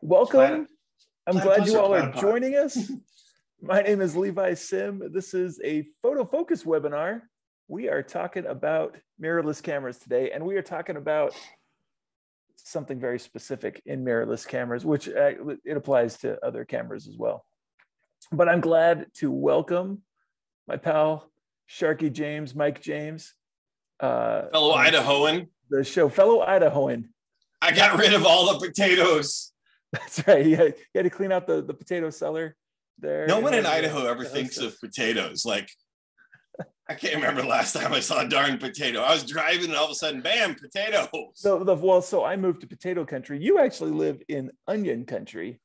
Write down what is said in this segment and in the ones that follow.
Welcome. Planet- I'm Planet glad you all are joining us. My name is Levi Sim. This is a photo focus webinar. We are talking about mirrorless cameras today, and we are talking about something very specific in mirrorless cameras, which uh, it applies to other cameras as well. But I'm glad to welcome my pal Sharky James, Mike James, uh, Fellow Idahoan, the show, fellow Idahoan. I got rid of all the potatoes. That's right. He had, he had to clean out the, the potato cellar there. No one in Idaho ever thinks host of potatoes. Like, I can't remember the last time I saw a darn potato. I was driving and all of a sudden, bam, potatoes. So the well, so I moved to potato country. You actually live in onion country,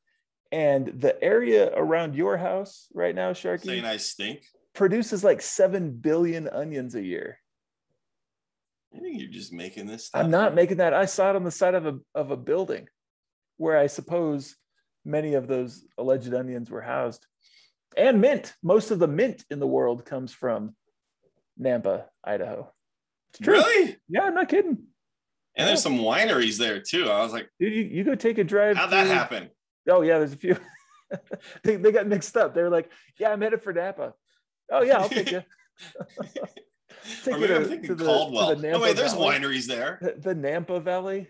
and the area around your house right now, Sharky, Saying I stink. produces like seven billion onions a year. I think you're just making this stuff. I'm not making that. I saw it on the side of a of a building, where I suppose many of those alleged onions were housed, and mint. Most of the mint in the world comes from Nampa, Idaho. Really? Yeah, I'm not kidding. And there's some wineries there too. I was like, Dude, you, you go take a drive. how'd that through- happen? Oh yeah, there's a few. they, they got mixed up. They were like, yeah, I'm headed for Napa. Oh yeah, I'll take you. Take or you maybe I'm to- thinking to the- Caldwell. to the oh wait, there's Valley. wineries there. The, the Nampa Valley.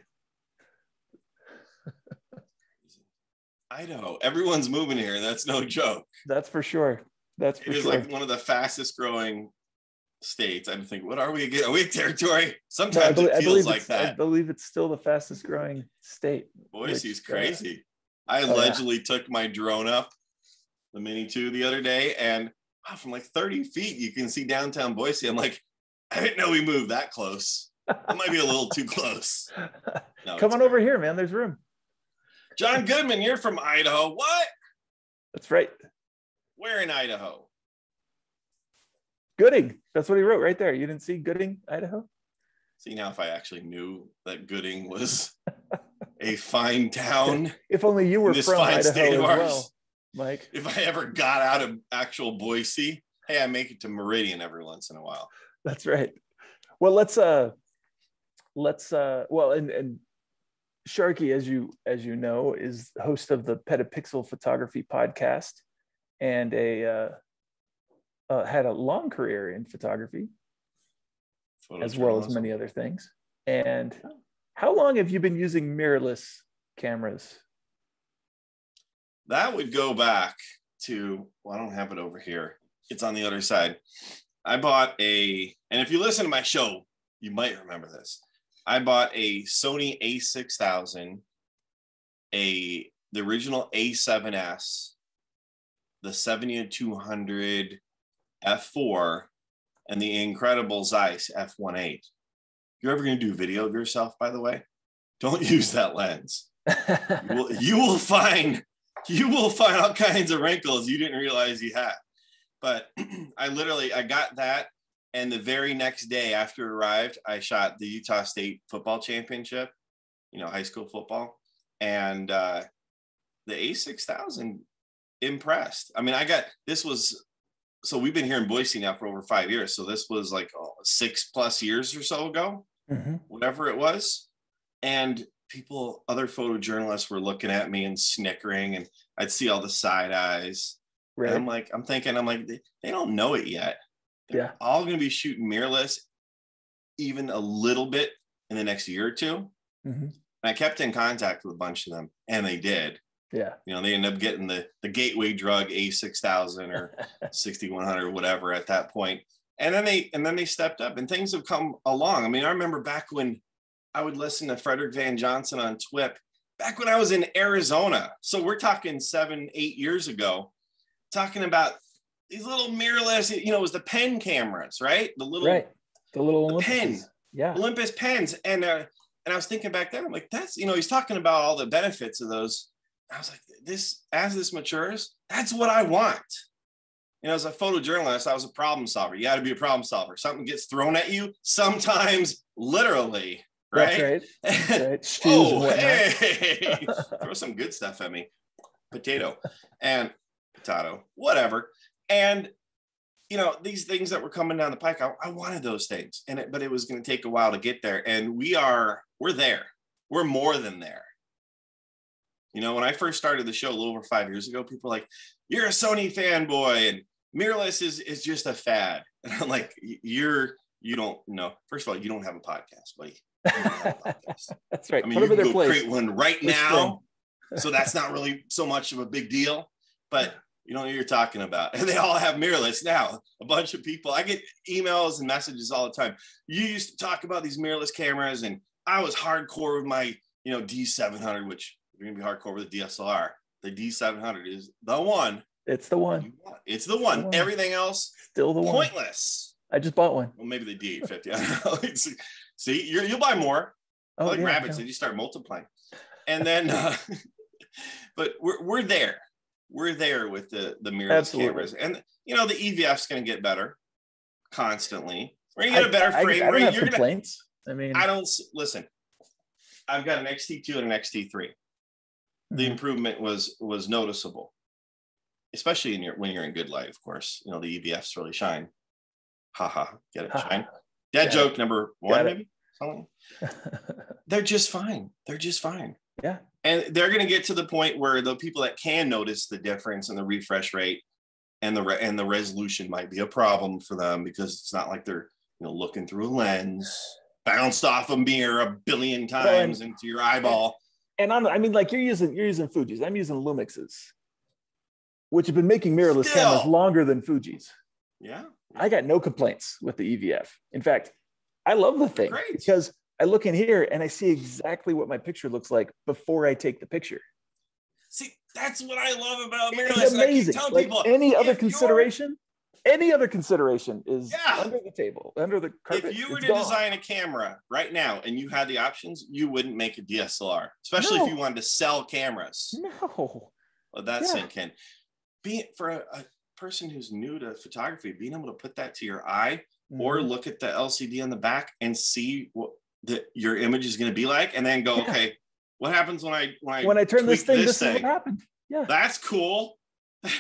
Idaho. Everyone's moving here. That's no joke. That's for sure. That's for It is sure. like one of the fastest growing states. I'm thinking, what are we again? Are we a territory? No, Sometimes believe, it feels like that. I believe it's still the fastest growing state. Boise's which, uh, crazy. I yeah. allegedly took my drone up, the Mini 2, the other day, and wow, from like 30 feet, you can see downtown Boise. I'm like, I didn't know we moved that close. That might be a little too close. No, Come on over here, man. There's room. John Goodman, you're from Idaho. What? That's right. Where in Idaho? Gooding. That's what he wrote right there. You didn't see Gooding, Idaho? See now if I actually knew that Gooding was a fine town. If only you were this from fine Idaho as of ours. well, Mike. If I ever got out of actual Boise, hey, I make it to Meridian every once in a while. That's right. Well, let's uh let's uh well and and Sharky, as you as you know, is host of the Petapixel Photography podcast and a uh, uh had a long career in photography as well as many other things. And how long have you been using mirrorless cameras? That would go back to, well, I don't have it over here. It's on the other side. I bought a, and if you listen to my show, you might remember this. I bought a Sony A6000, a the original A7S, the 7200 F4, and the incredible Zeiss F18. If you're ever going to do video of yourself, by the way, don't use that lens. You will, you will find you will find all kinds of wrinkles you didn't realize you had. But I literally I got that, and the very next day after it arrived, I shot the Utah State football championship, you know, high school football, and uh, the A6000 impressed. I mean, I got this was so we've been here in Boise now for over five years, so this was like oh, six plus years or so ago Mhm. whatever it was. And people, other photojournalists were looking at me and snickering, and I'd see all the side eyes. And I'm like, I'm thinking, I'm like, they, they don't know it yet. Yeah. all going to be shooting mirrorless even a little bit in the next year or two. Mhm. And I kept in contact with a bunch of them, and they did. Yeah. You know, they end up getting the the gateway drug A6000 or 6100 or whatever at that point and then they and then they stepped up and things have come along i mean i remember back when i would listen to frederick van johnson on twip back when i was in arizona so we're talking seven eight years ago talking about these little mirrorless you know it was the pen cameras right the little right. The little the pen. Yeah. Olympus pens. And uh, and I was thinking back then, I'm like, that's you know, he's talking about all the benefits of those. I was like, this as this matures, that's what I want. You know, as a photojournalist, I was a problem solver. You got to be a problem solver. Something gets thrown at you, sometimes literally, That's right? right. That's right. Oh, hey, throw some good stuff at me. Potato and potato, whatever. And you know, these things that were coming down the pike, I, I wanted those things, and it, but it was going to take a while to get there. And we are, we're there. We're more than there. You know, when I first started the show a little over five years ago, people were like, "You're a Sony fanboy," and mirrorless is is just a fad. And I'm like, "You're you don't know. First of all, you don't have a podcast, buddy. Have a podcast. That's right. I mean, Put you can go place. create one right now, so that's not really so much of a big deal. But you don't know what you're talking about, and they all have mirrorless now. A bunch of people. I get emails and messages all the time. You used to talk about these mirrorless cameras, and I was hardcore with my you know D700, which you're gonna be hardcore with the DSLR. The D700 is the one. It's the one. you want. It's the one. one. Everything else Still the one. pointless. I just bought one. Well, maybe the D850. I don't know. It's- See, you're, you'll buy more Oh, like yeah, rabbits and you start multiplying and then uh, but we're, we're there we're there with the the mirrorless Absolutely. cameras and you know the evf's going to get better constantly we're going to get a better I, I, frame I don't rate have you're gonna complaints. I mean, i don't listen i've got an xt2 and an xt3 the Mhm. improvement was was noticeable especially in your when you're in good light of course you know the evfs really shine haha get it shine dad Got it. joke number one maybe they're just fine. They're just fine. Yeah. And they're going to get to the point where the people that can notice the difference in the refresh rate and the re- and the resolution might be a problem for them because it's not like they're you know looking through a lens bounced off a mirror a billion times into your eyeball. and I'm, I mean, like you're using you're using Fuji's. I'm using Lumixes, which have been making mirrorless cameras longer than Fuji's. Yeah. I got no complaints with the EVF. In fact, I love the thing Great. because I look in here and I see exactly what my picture looks like before I take the picture. See, that's what I love about mirrorless. It's and I keep amazing. telling Like people, any other consideration, any other consideration is Yeah. under the table, under the carpet. if you were to gone. design a camera right now and you had the options, you wouldn't make a DSLR, especially if you wanted to sell cameras. no, Well, that's Yeah. in. Being for a, a person who's new to photography, being able to put that to your eye or Mhm. look at the LCD on the back and see what the, your image is going to be like, and then go, Yeah. okay, what happens when I when I when I turn this thing, this this, is what happened. Yeah, That's cool.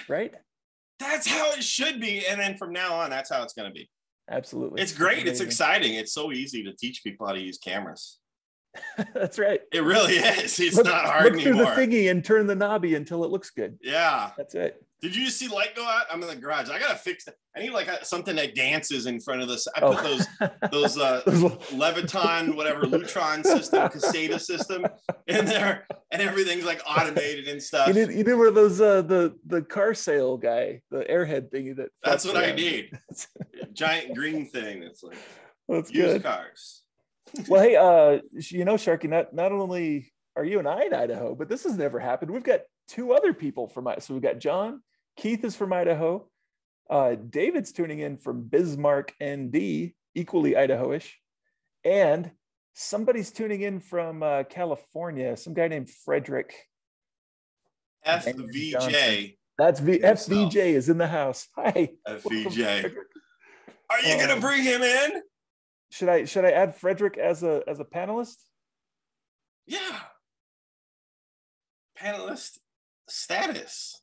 right. That's how it should be, and then from now on, that's how it's going to be. Absolutely, It's great. It's exciting. It's so easy to teach people how to use cameras. That's right. It really is. It's look, not hard look through anymore. the thingy and turn the knobby until it looks good. yeah. That's it. Did you just see light go out? I'm in the garage. I gotta fix that. I need like a, something that dances in front of this. I Oh. put those those uh Leviton, whatever Lutron system, Caseta system in there, and everything's like automated and stuff. you did you did one of those uh the the car sale guy, the airhead thingy that That's what I need. Giant green thing that's like That's used good. cars. Well, hey, uh, you know, Sharky, not not only are you and I in Idaho, but this has never happened. We've got two other people from so we've got John, Keith is from Idaho, uh, David's tuning in from Bismarck, ND, equally Idahoish, and somebody's tuning in from uh, California. Some guy named Frederick. FVJ. That's v- Himself. FVJ is in the house. Hi. FVJ. Are you gonna Um, bring him in? Should I should I add Frederick as a as a panelist? Yeah. Panelist status.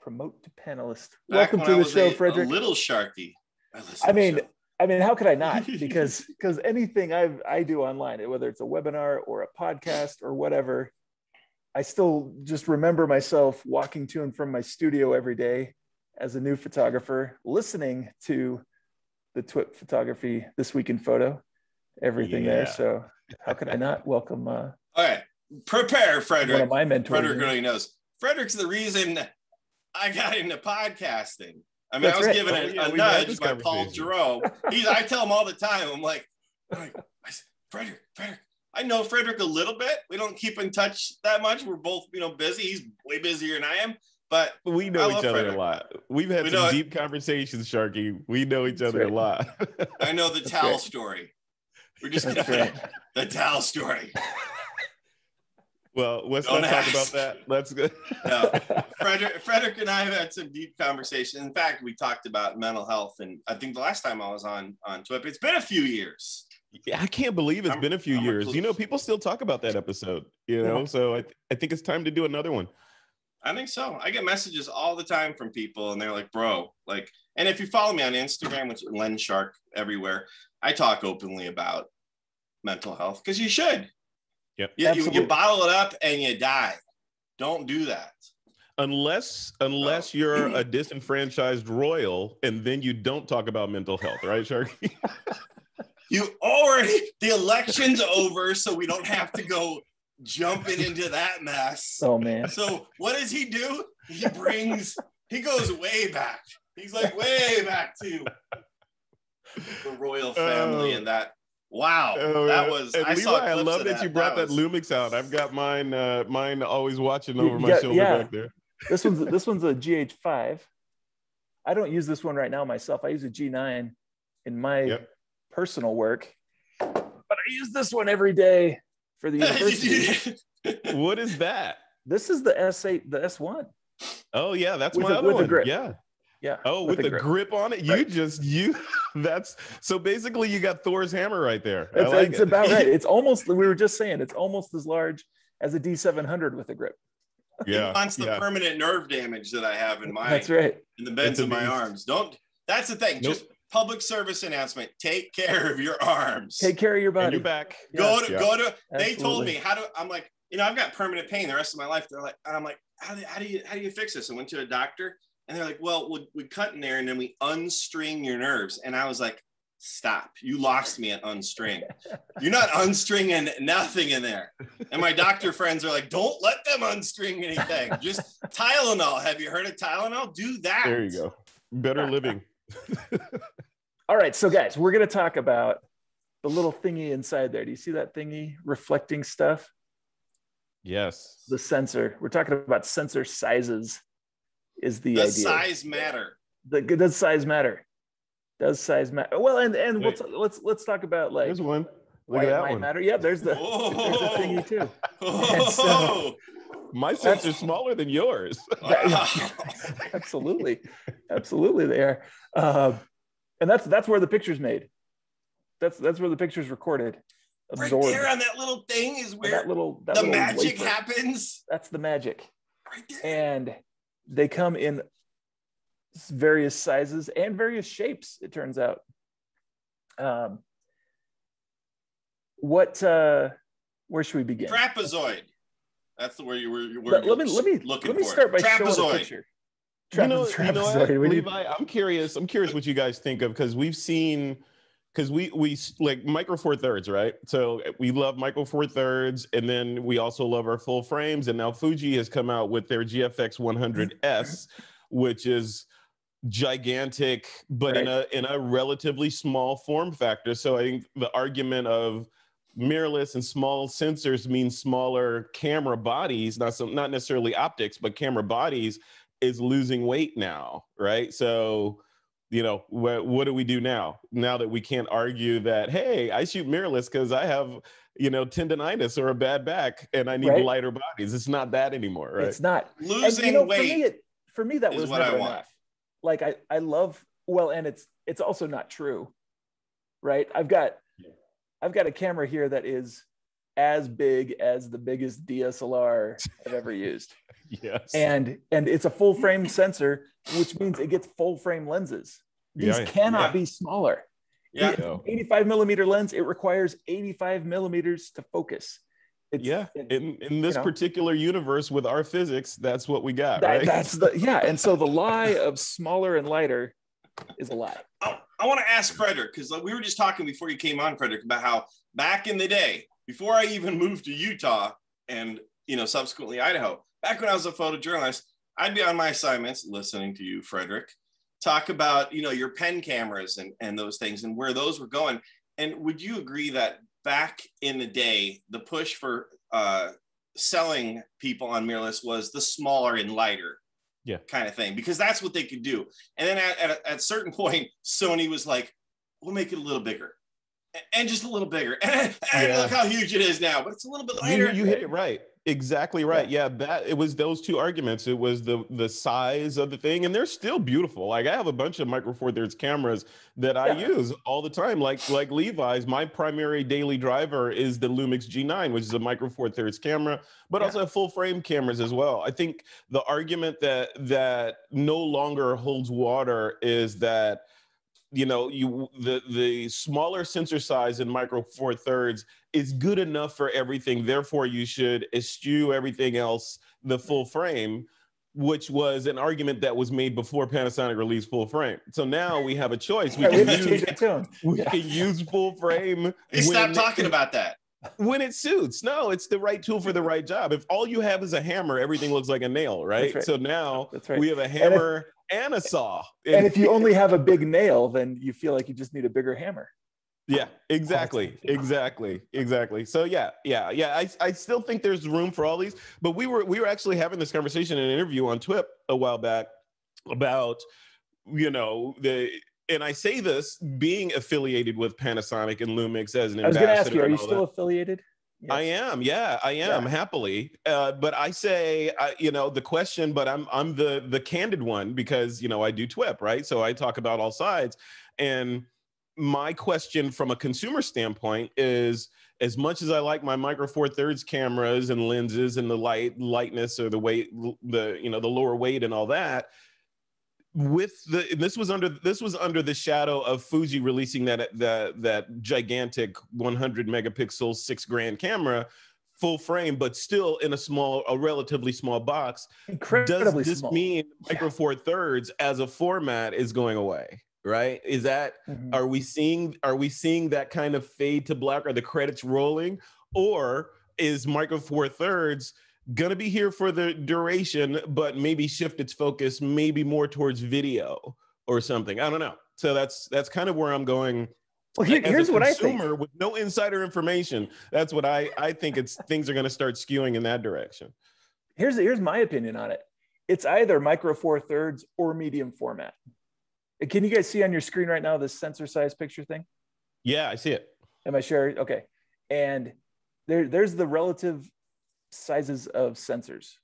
Promote to panelist. Back Welcome to I the show, a- Frederick. A little sharky. listened I mean. I mean, how could I not? Because because anything I I do online, whether it's a webinar or a podcast or whatever, I still just remember myself walking to and from my studio every day as a new photographer, listening to the TWIP photography this week in photo, everything there. So how could I not welcome uh, All right, prepare, Frederick. one Frederick. of my mentors? Frederick really knows. Frederick's the reason I got into podcasting. I mean, That's I was right. given Oh, a, yeah, a nudge by Paul conversation. Giroux. He's, I tell him all the time. I'm like, I'm like, I said, Frederick, Frederick. I know Frederick a little bit. We don't keep in touch that much. We're both, you know, busy. He's way busier than I am. But We know each other Frederick. a lot. We've had We know some it. deep conversations, Sharky. We know each That's other right. a lot. I know the That's towel right. story. We're just gonna right. the towel story. Well, let's Don't not talk about that. Let's go. No. Frederick, Frederick and I have had some deep conversations. In fact, we talked about mental health, and I think the last time I was on on Twip, it's been a few years. Yeah, I can't believe it's I'm- been a few I'm years. You know, people still talk about that episode, you know? Yeah. So I, th- I think it's time to do another one. I think so. I get messages all the time from people, and they're like, "Bro, like," and if you follow me on Instagram, which Len Shark everywhere, I talk openly about mental health because you should. Yep. You, you, you bottle it up and you die. Don't do that. Unless unless Oh. you're a disenfranchised royal, and then you don't talk about mental health, right, Sharky? You already the election's over, so we don't have to go jumping into that mess. Oh man. So what does he do? He brings he goes way back. He's like way back to the royal family Oh. and that. Wow, Oh, that was. And I Levi, saw I love of that, you brought that, was- Lumix out. I've got mine, uh, mine always watching You- over my yeah, shoulder yeah. back there. This one's this one's a GH5. I don't use this one right now myself. I use a G9 in my Yep. personal work, but I use this one every day for the university. What is that? this is the S8, the S1. Oh yeah, that's With my a- other with a one. grip. Yeah. Yeah. Oh, with, a the grip. on it, you Right. just you. That's so basically you got Thor's hammer right there. It's, like it's it. about right. It's almost. We were just saying it's almost as large as a D700 with a grip. He yeah, wants the yeah. permanent nerve damage that I have in my That's right. in the bends of my arms. Don't. That's the thing. Nope. Just public service announcement. Take care of your arms. Take care of your And body. you're back. go to Yeah. go to. They told me how to. I'm like, you know, I've got permanent pain the rest of my life. They're like, and I'm like, how do, how do you how do you fix this? I went to a doctor, and they're like, well, we, we cut in there, and then we unstring your nerves. And I was like, stop! You lost me at unstring. You're not unstringing nothing in there. And my doctor friends are like, don't let them unstring anything. Just Tylenol. Have you heard of Tylenol? Do that. There you go. Better living. All right, so guys, we're going to talk about the little thingy inside there. Do you see that thingy reflecting stuff? Yes. The sensor. We're talking about sensor sizes. Is the Does idea? size matter? The, does size matter? Does size matter? Well, and and Wait. let's let's let's talk about like There's one. Look at that one. matter. Yeah, there's the there's a thingy too. Oh, My are smaller than yours. wow. absolutely, absolutely, they are. Um, and that's that's where the picture's made. That's that's where the picture's recorded, Absorbed. right there on that little thing is And where that little that the little magic wafer. happens. That's the magic. Right there. and they come in various sizes and various shapes it turns out um, what uh, where should we begin Trapezoid. That's the word you were, you were let, let me let me looking let me start by showing a Trapezoid. picture you know, Trape- you know what, trapezoid. We need- Levi, I'm curious. I'm curious what you guys think of because we've seen because we we like micro four thirds, right? So eh, we love micro four thirds, and then we also love our full frames. And now Fuji has come out with their GFX 100S, mm-hmm. which is gigantic, but in a in a relatively small form factor. So I think the argument of mirrorless and small sensors means smaller camera bodies, not so not necessarily optics, but camera bodies is losing weight now, right? So, you know, what what do we do now? Now that we can't argue that, hey, I shoot mirrorless because I have, you know, tendonitis or a bad back and I need Right. lighter bodies. It's not that anymore, right? it's not And, Losing you know, weight. for me it for me that is was what I never want. enough like i i love well and it's it's also not true right i've got Yeah. i've got a camera here that is as big as the biggest dslr i've ever used yes. and and it's a full frame sensor which means it gets full frame lenses these Yeah, cannot yeah. be smaller Yeah. The 85 millimeter lens it requires 85 millimeters to focus it's, yeah, in in this know. particular universe with our physics, that's what we got, that- right? that's the yeah and so the lie of smaller and lighter is a lie oh, I, I want to ask Frederick because we were just talking before you came on, Frederick, about how back in the day, before I even moved to Utah and you know subsequently Idaho, back when I was a photojournalist, I'd be on my assignments listening to you, Frederick, talk about you know your pen cameras and and those things and where those were going. And would you agree that back in the day, the push for uh, selling people on mirrorless was the smaller and lighter Yeah. kind of thing because that's what they could do. And then at, at, a, at a certain point, Sony was like, we'll make it a little bigger and just a little bigger. And, Yeah. look how huge it is now, but it's a little bit you, lighter. you hit it right exactly right yeah. that it was those two arguments it was the the size of the thing and they're still beautiful like i have a bunch of micro four thirds cameras that i Yeah. use all the time like like levi's my primary daily driver is the lumix g9 which is a micro four thirds camera but Yeah. also have full frame cameras as well i think the argument that that no longer holds water is that you know you the the smaller sensor size in micro four thirds is good enough for everything therefore you should eschew everything else the mm. full frame which was an argument that was made before Panasonic released full frame. So now we have a choice. We can have to change use, that tune. we Yeah. can use full frame. Hey, stop when- talking about that. when it suits. No, it's the right tool for the right job. If all you have is a hammer, everything looks like a nail, right? right. So now right. we have a hammer and, a saw. And if you only have a big nail, then you feel like you just need a bigger hammer. yeah, exactly, exactly, exactly. So yeah, yeah, yeah. I, I still think there's room for all these, but we were we were actually having this conversation in an interview on TWIP a while back about you know the and I say this being affiliated with Panasonic and Lumix as an I was going to ask you, are you still that. affiliated? I am, yeah, I am Yeah. happily. Uh, but I say, I, you know, the question, but I'm I'm the the candid one because you know I do TWIP, right? So I talk about all sides, and my question from a consumer standpoint is, as much as I like my micro four thirds cameras and lenses and the light lightness or the weight, the you know the lower weight and all that, with the this was under this was under the shadow of Fuji releasing that that that gigantic 100 megapixel six grand camera full frame but still in a small a relatively small box. Incredibly does this small. mean micro four thirds as a format is going away right? Is that Mhm. are we seeing are we seeing that kind of fade to black? Are the credits rolling? Or is micro four thirds gonna be here for the duration but maybe shift its focus maybe more towards video or something i don't know so that's that's kind of where i'm going Well, here- here's what I think. with no insider information that's what i i think it's things are going to start skewing in that direction Here's here's my opinion on it. It's either micro four thirds or medium format. Can you guys see on your screen right now this sensor size picture thing? yeah i see it Am I sharing? Okay. And there, there's the relative sizes of sensors.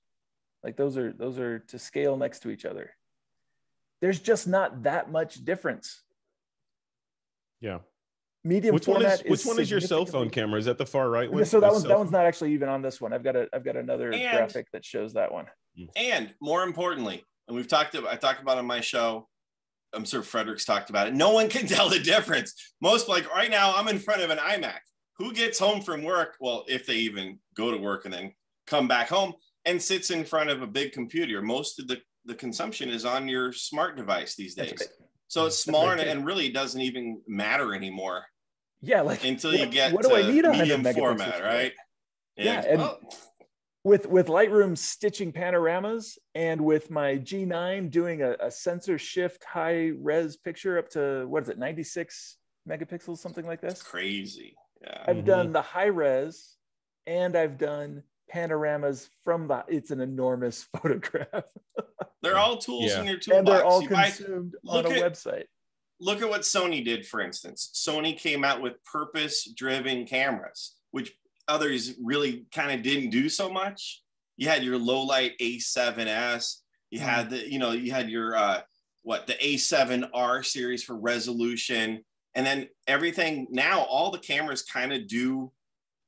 Like those are those are to scale next to each other. There's just not that much difference. yeah Medium which one format is which one is your cell phone camera is that the far right one So that one's that one's not actually even on this one. I've got a I've got another And- graphic that shows that one. Hmm. And more importantly, and we've talked about, I talked about on my show. I'm sure Frederick's talked about it. No one can tell the difference. Most like right now, I'm in front of an iMac. Who gets home from work? Well, if they even go to work and then come back home and sits in front of a big computer. Most of the, the consumption is on your smart device these days. Right. So it's smaller right, and, really doesn't even matter anymore Yeah, like until you what- get what do I need 100 medium format, for? right? Yeah, and- well, with with Lightroom stitching panoramas and with my G9 doing a, a sensor shift high res picture up to what is it 96 megapixels something like it's this. crazy. Yeah. I've Mhm. done the high res and I've done panoramas from the it's an enormous photograph They're all tools Yeah. in your toolbox. and they're all You buy- consumed on a at- website. look at what Sony did, for instance. Sony came out with purpose driven cameras, which others really kind of didn't do so much. You had your low light A7S, you had the, you know, you had your, uh, what, the A7R series for resolution. And then everything now, all the cameras kind of do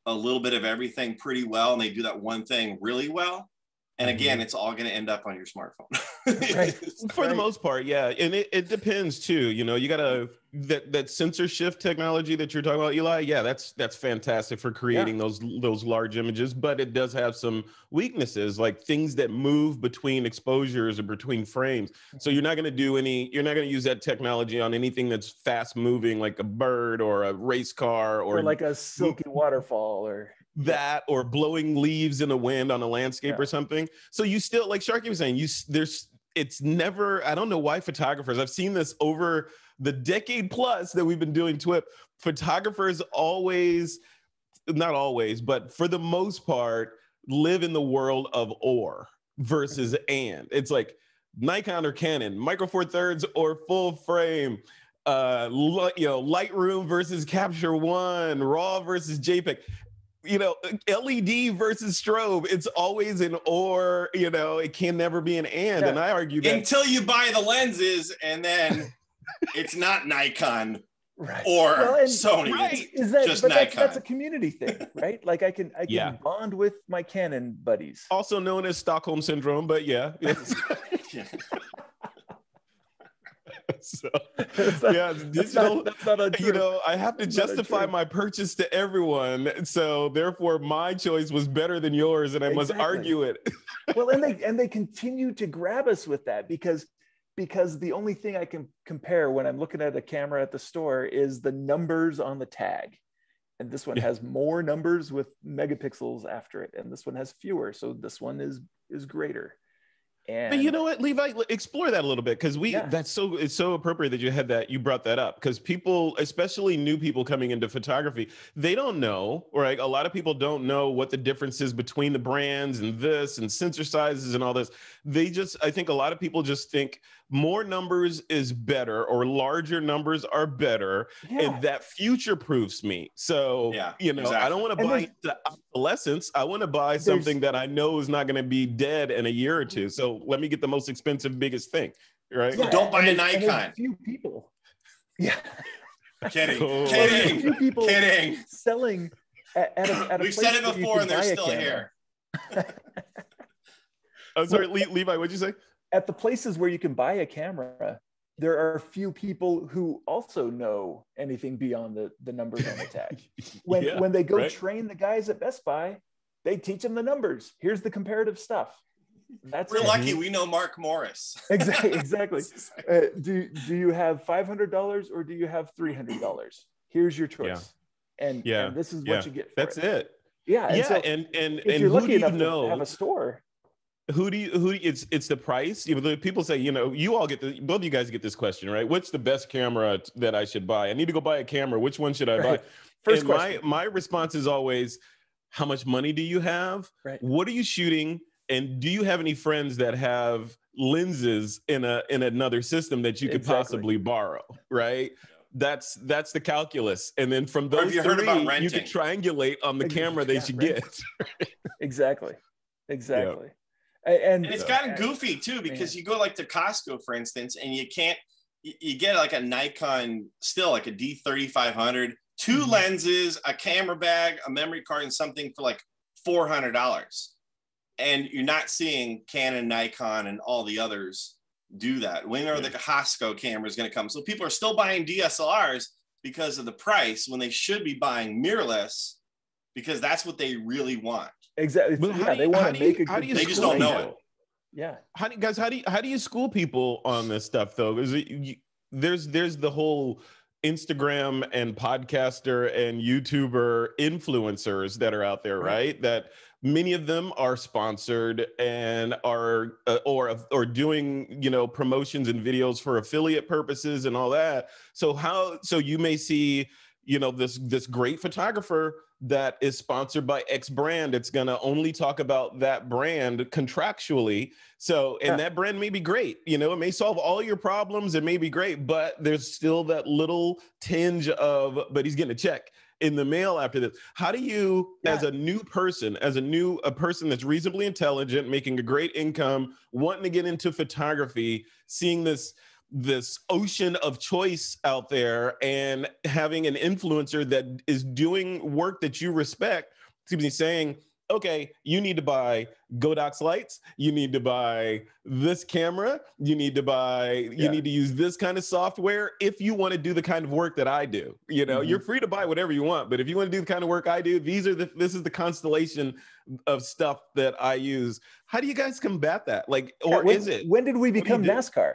a little bit of everything pretty well. And they do that one thing really well. And again, it's all going to end up on your smartphone. Right. for the most part yeah. And it, it depends too. You know you gotta that that sensor shift technology that you're talking about Levi yeah that's that's fantastic for creating those those large images but it does have some weaknesses like things that move between exposures or between frames. So you're not going to do any you're not going to use that technology on anything that's fast moving like a bird or a race car or, Or like a silky waterfall or that or blowing leaves in the wind on a landscape Yeah. or something. So you still like Sharky was saying, you there's it's never I don't know why photographers I've seen this over the decade plus that we've been doing TWIP. Photographers always not always, but for the most part live in the world of or versus and. It's like Nikon or Canon, micro four thirds or full frame uh you know lightroom versus capture one raw versus jpeg you know led versus strobe it's always an or you know it can never be an and Yeah. and i argue that Until you buy the lenses and then it's not Nikon right. or Well, and- Sony. Right. It's- is that just but that's, that's a community thing right like i can i can Yeah. bond with my canon buddies also known as stockholm syndrome but yeah yeah. so That's not- yeah, that's digital. not, that's not you know, I have to That's justify my purchase to everyone. So therefore, my choice was better than yours, and I must argue it. well and they and they continue to grab us with that because because the only thing i can compare when i'm looking at a camera at the store is the numbers on the tag and this one Yeah. has more numbers with megapixels after it and this one has fewer so this one is is greater and But you know what, Levi, explore that a little bit because we Yeah. that's so it's so appropriate that you had that you brought that up because people, especially new people coming into photography, they don't know, right? A lot of people don't know what the difference is between the brands and this and sensor sizes and all this. They just, I think a lot of people just think more numbers is better or larger numbers are better yeah, and that future proofs me. So, Yeah, you know, I don't want to buy the obsolescence. I want to buy something that I know is not going to be dead in a year or two. So let me get the most expensive, biggest thing, right? So don't buy and a there's- and few people yeah Kidding, Cool. there's a kidding, few people kidding. selling at, at a, at a We've place said it before, and they're still here. I'm sorry, Le- Levi, what'd you say? At the places where you can buy a camera, there are few people who also know anything beyond the, the numbers on the tag. When Yeah, when they go right. train the guys at Best Buy, they teach them the numbers. Here's the comparative stuff. That's We're it. lucky we know Mark Morris. Exactly. Exactly. Uh, do do you have five hundred dollars or do you have three hundred dollars? Here's your choice. Yeah. And, Yeah. and this is Yeah. what you get. For That's it. it. Yeah. And yeah, so and and if and you're who lucky do you enough to know? have a store, who do you who do you- it's it's the price? You know the people say you know you all get the both of you guys get this question right? What's the best camera t- that i should buy? I need to go buy a camera. Which one should i buy? First and question. my my response is always how much money do you have? Right. what are you shooting? And do you have any friends that have lenses in a in another system that you could Exactly. possibly borrow right? That's that's the calculus. And then from those have you heard about three, you can triangulate on the camera they yeah, should rent. get. Exactly. Exactly. A- And, And it's Yeah. gotten goofy too because you go like to Costco, for instance, and you can't. You you get like a Nikon, still like a D thirty five hundred, two Mhm. lenses, a camera bag, a memory card, and something for like four hundred dollars, and you're not seeing Canon, Nikon, and all the others do that. When are the Costco cameras going to come? So people are still buying DSLRs because of the price when they should be buying mirrorless because that's what they really want. Exactly. But yeah, they want to do you- make a how good do you They just don't know though. Yeah. how do you guys how do you how do you school people on this stuff though because there's there's the whole instagram and podcaster and youtuber influencers that are out there Right. right, that many of them are sponsored and are uh, or or doing you know promotions and videos for affiliate purposes and all that so how so you may see you know this this great photographer that is sponsored by X brand. It's gonna only talk about that brand contractually. So, and Yeah. that brand may be great. You know, it may solve all your problems. It may be great, but there's still that little tinge of, but he's getting a check in the mail after this. How do you, as a new person, as a new a person that's reasonably intelligent, making a great income, wanting to get into photography, seeing this this ocean of choice out there and having an influencer that is doing work that you respect to be saying okay you need to buy godox lights you need to buy this camera you need to buy you Yeah. need to use this kind of software if you want to do the kind of work that i do you know Mhm. you're free to buy whatever you want but if you want to do the kind of work i do these are the this is the constellation of stuff that i use how do you guys combat that like or when, is it When did we become? NASCAR?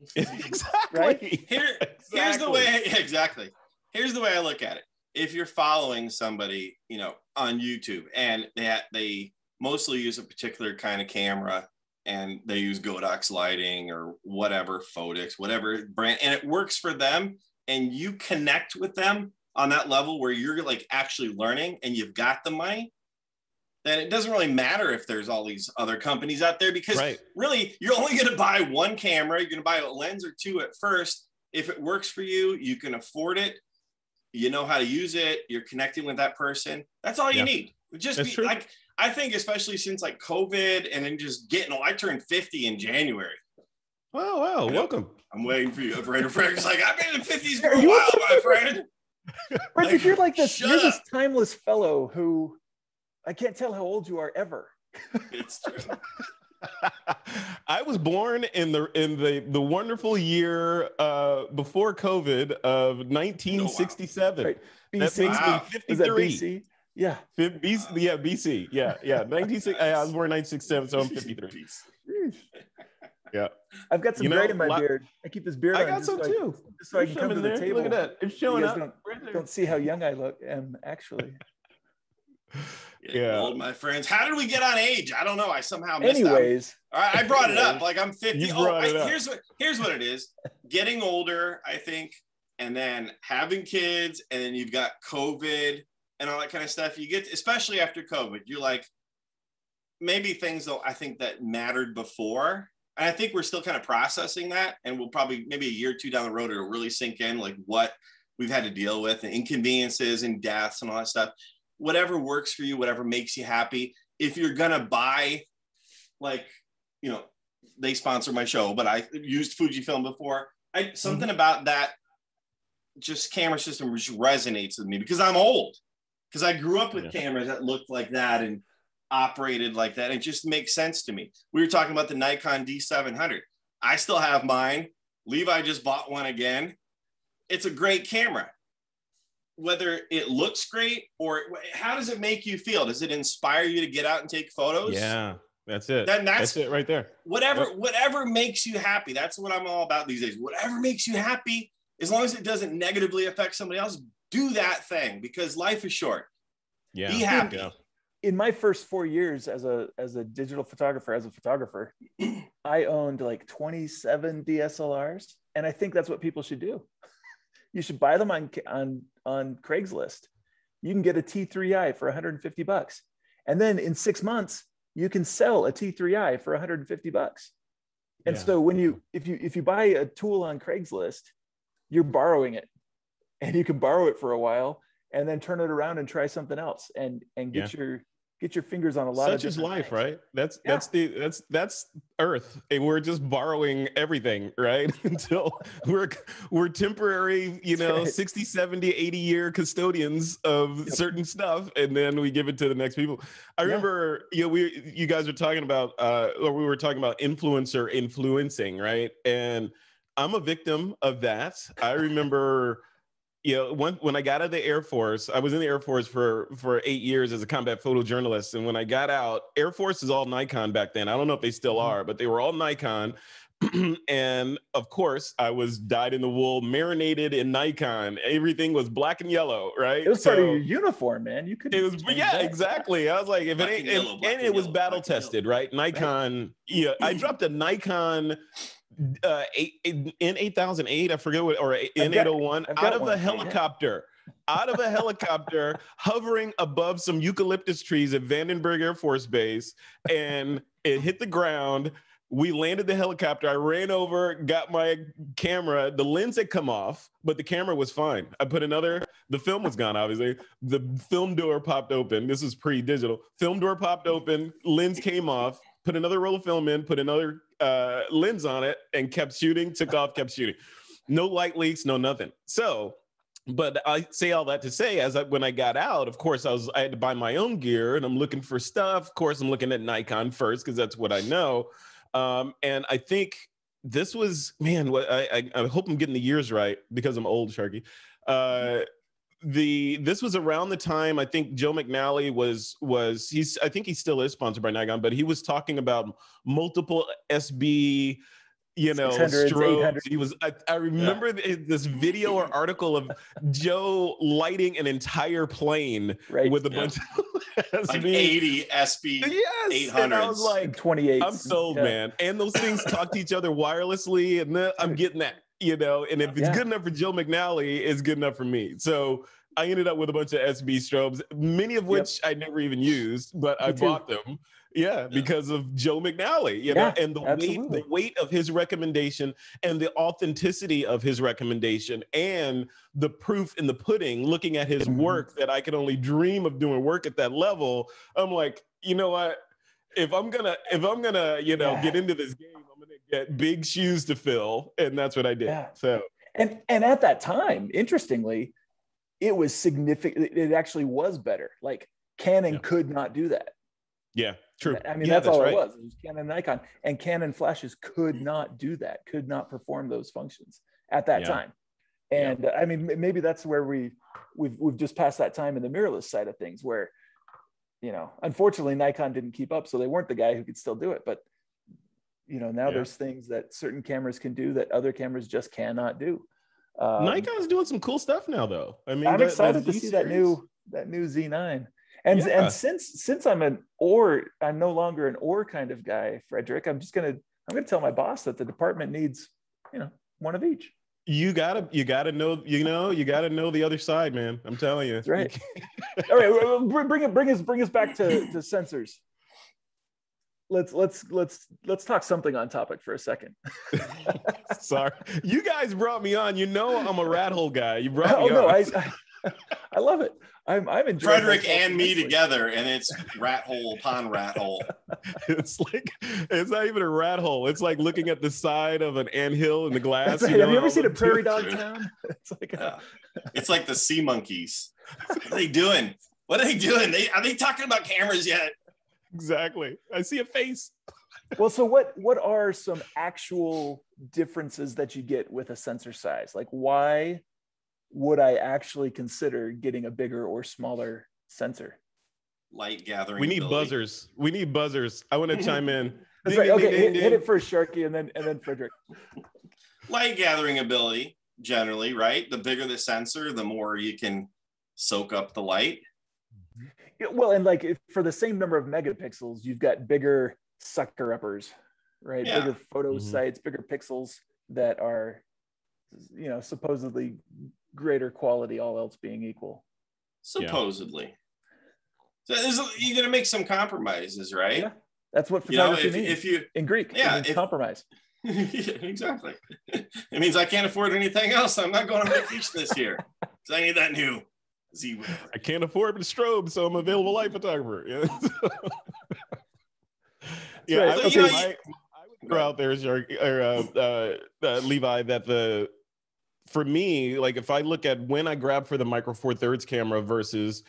exactly Right? Here, here's the way. Exactly. Here's the way I look at it. If you're following somebody, you know, on YouTube, and they they mostly use a particular kind of camera, and they use Godox lighting or whatever, Phottix, whatever brand, and it works for them, and you connect with them on that level where you're like actually learning, and you've got the money. Then it doesn't really matter if there's all these other companies out there because right. really you're only going to buy one camera you're going to buy a lens or two at first. If it works for you you can afford it. You know how to use it you're connecting with that person. That's all you Yeah. need. Just That's be true. like i think especially since like covid and then just getting oh, i turned 50 in january. Oh wow know. welcome. I'm waiting for you operator frank's like i've been in the 50s for Are a you- while my friend. Bridget, Like, you're like this. shut You're this timeless fellow who I can't tell how old you are ever. it's true I was born in the in the the wonderful year uh, before COVID of 1967. Right. That BC. makes Wow. me Is that 53. BC? Yeah. Fif- BC, yeah, BC. Yeah, yeah. 1960. I was born 1967, so I'm 53. Yeah. I've got some You know, gray in my lot- beard. I keep this beard I got just some so I- too. just so I can come some to in the there. table. Look at that. It's showing guys up. don't- right. Don't see how young I look am actually. Yeah. Old, my friends. How did we get on age? I don't know. I somehow missed out. Anyways, All right, I brought it up. Like I'm 50. You Oh, brought I- it up. here's what here's what it is. Getting older, I think, and then having kids, and then you've got COVID and all that kind of stuff. You get, especially after COVID, you're like, maybe things though I think that mattered before. And I think we're still kind of processing that. And we'll probably maybe a year or two down the road it'll really sink in like what we've had to deal with and inconveniences and deaths and all that stuff. Whatever works for you, whatever makes you happy. If you're gonna buy like, you know, they sponsor my show, but I used Fujifilm before. I something mm-hmm. about that just camera system just resonates with me because I'm old. Because I grew up with Yeah. cameras that looked like that and operated like that. It just makes sense to me. We were talking about the Nikon D700. I still have mine. Levi just bought one again. It's a great camera. Whether it looks great or how does it make you feel? Does it inspire you to get out and take photos? Yeah, that's it. Then that's, That's it right there. whatever Yep. whatever makes you happy. That's what I'm all about these days. Whatever makes you happy, as long as it doesn't negatively affect somebody else, do that thing because life is short. Yeah. Be happy. Yeah. in my first four years as a as a digital photographer, as a photographer, I owned like 27 DSLRs, and I think that's what people should do. You should buy them on on on Craigslist. You can get a T3i for 150 bucks, and then in six months you can sell a T3i for 150 bucks. And Yeah. so when you if you if you buy a tool on Craigslist, you're borrowing it, and you can borrow it for a while, and then turn it around and try something else, and and get your get your fingers on a lot of Such is life, things. right? That's Yeah. that's the that's that's Earth, and we're just borrowing everything, right? Until we're we're temporary, you know, right. 60, 70, 80 year custodians of Yep. certain stuff, and then we give it to the next people. I Yeah. remember, you know, we you guys were talking about, uh, or we were talking about influencer influencing, right? And I'm a victim of that. I remember you know, when when I got out of the Air Force, I was in the Air Force for for eight years as a combat photojournalist, and when I got out, Air Force is all Nikon back then. I don't know if they still Mhm. are, but they were all Nikon. and of course, I was dyed in the wool, marinated in Nikon. Everything was black and yellow, right? It was part of your uniform, man. You could. it was yeah exactly i was like if Black it ain't and yellow, and, and and it was battle tested right nikon yeah i dropped a nikon uh eight, in 8008 i forget what or in 801 out of one, a helicopter out of a helicopter hovering above some eucalyptus trees at vandenberg air force base and it hit the ground we landed the helicopter. I ran over, got my camera. The lens had come off, but the camera was fine. I put another, the film was gone, obviously. The film door popped open. This is pre digital. Film door popped open, lens came off, put another roll of film in, put another uh, lens on it, and kept shooting, took off, kept shooting. No light leaks, no nothing. So, but I say all that to say, as I, when I got out, of course, I was I had to buy my own gear, and I'm looking for stuff. Of course, I'm looking at Nikon first because that's what I know. Um, and I think this was man. What I, I I hope I'm getting the years right because I'm old, Sharky. Uh, the this was around the time I think Joe McNally was was he's I think he still is sponsored by Nikon, but he was talking about multiple SB you know 600s, strobes. He was I, I remember th- this video or article of Joe lighting an entire plane right. with a Yeah. bunch of Like SB. 80 SB. Yes, and I was 800s. like, 28. I'm sold, man. And those things talk to each other wirelessly, and then I'm getting that, you know. And if it's Yeah. good enough for Joe McNally, it's good enough for me. So I ended up with a bunch of SB strobes, many of which I never even used, but I too. bought them. Yeah, because of Joe McNally, you know, Yeah, and the weight, the weight of his recommendation and the authenticity of his recommendation and the proof in the pudding, looking at his Mhm. work that I could only dream of doing work at that level. I'm like, you know what? If I'm gonna, if I'm gonna, you know, Yeah. get into this game, I'm gonna get big shoes to fill, and that's what I did. Yeah. So And and at that time, interestingly, it was significant. It actually was better. Like Canon Yeah. could not do that. yeah, True. I mean, Yeah, that's, all right. it was. It was Canon and Nikon, and Canon flashes could not do that. Could not perform those functions at that Yeah. time. And uh, I mean, maybe that's where we we've we've just passed that time in the mirrorless side of things, where you know, unfortunately, Nikon didn't keep up, so they weren't the guy who could still do it. But you know, now Yeah. there's things that certain cameras can do that other cameras just cannot do. Um, Nikon's doing some cool stuff now, though. I mean, I'm that- excited to see that new that new Z9. And Yeah. and since since I'm an or I'm no longer an or kind of guy, Frederick, I'm just gonna I'm gonna tell my boss that the department needs, you know, one of each. You gotta, you gotta know, you know, you gotta know the other side, man. I'm telling you. That's right. All right, bring it bring us bring us back to, to sensors. Let's let's let's let's talk something on topic for a second. Sorry, you guys brought me on. You know, I'm a rat hole guy. You brought oh me no, on. I, I I love it. I'm I'm enjoying Frederick and me immensely. together, and it's rat hole upon rat hole. it's like it's not even a rat hole. It's like looking at the side of an anthill in the glass. That's right. you Have you ever seen a prairie dog town? It's like a, Yeah. It's like the sea monkeys. What are they doing? What are they doing? They are they talking about cameras yet? Exactly. I see a face. well so what what are some actual differences that you get with a sensor size like why would i actually consider getting a bigger or smaller sensor Light gathering. We need ability. buzzers. We need buzzers. I want to chime in. that's Ding, right ding, okay ding, hit, ding, hit it first sharky and then and then frederick Light gathering ability, generally, right? The bigger the sensor, the more you can soak up the light. Yeah, well and like if, for the same number of megapixels you've got bigger sucker uppers right Yeah. bigger photo Mhm. sites bigger pixels that are you know supposedly greater quality all else being equal Supposedly. So you're gonna make some compromises, right? yeah that's what You know, photography if, means if you in greek Yeah, it means if- compromise yeah, exactly. It means I can't afford anything else. I'm not going on vacation this year. So I need that new Z whatever. I can't afford the strobe, so I'm a available light photographer. Yeah, yeah. right. I, So, would you know, I, I would throw out there, Shark, or uh, uh, uh, Levi, that the for me, like if I look at when I grab for the Micro Four Thirds camera versus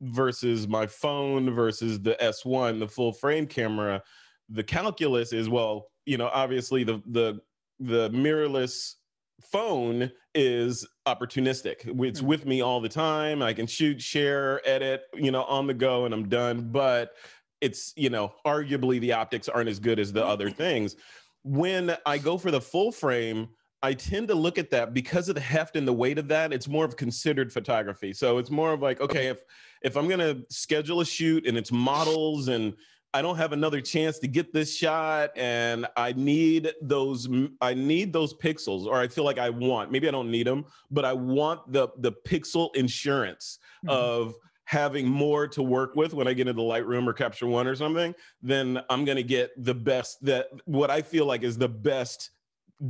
versus my phone versus the S1, the full frame camera, the calculus is well, you know, obviously the the the mirrorless phone is opportunistic. It's Mhm. with me all the time. I can shoot, share, edit, you know, on the go and I'm done. But it's, you know, arguably the optics aren't as good as the other things. When I go for the full frame, I tend to look at that because of the heft and the weight of that. It's more of considered photography. So it's more of like, okay, if if I'm gonna schedule a shoot and it's models and I don't have another chance to get this shot and I need those I need those pixels or I feel like I want maybe I don't need them but I want the the pixel insurance Mhm. of having more to work with when I get into Lightroom or Capture One or something then I'm going to get the best that what I feel like is the best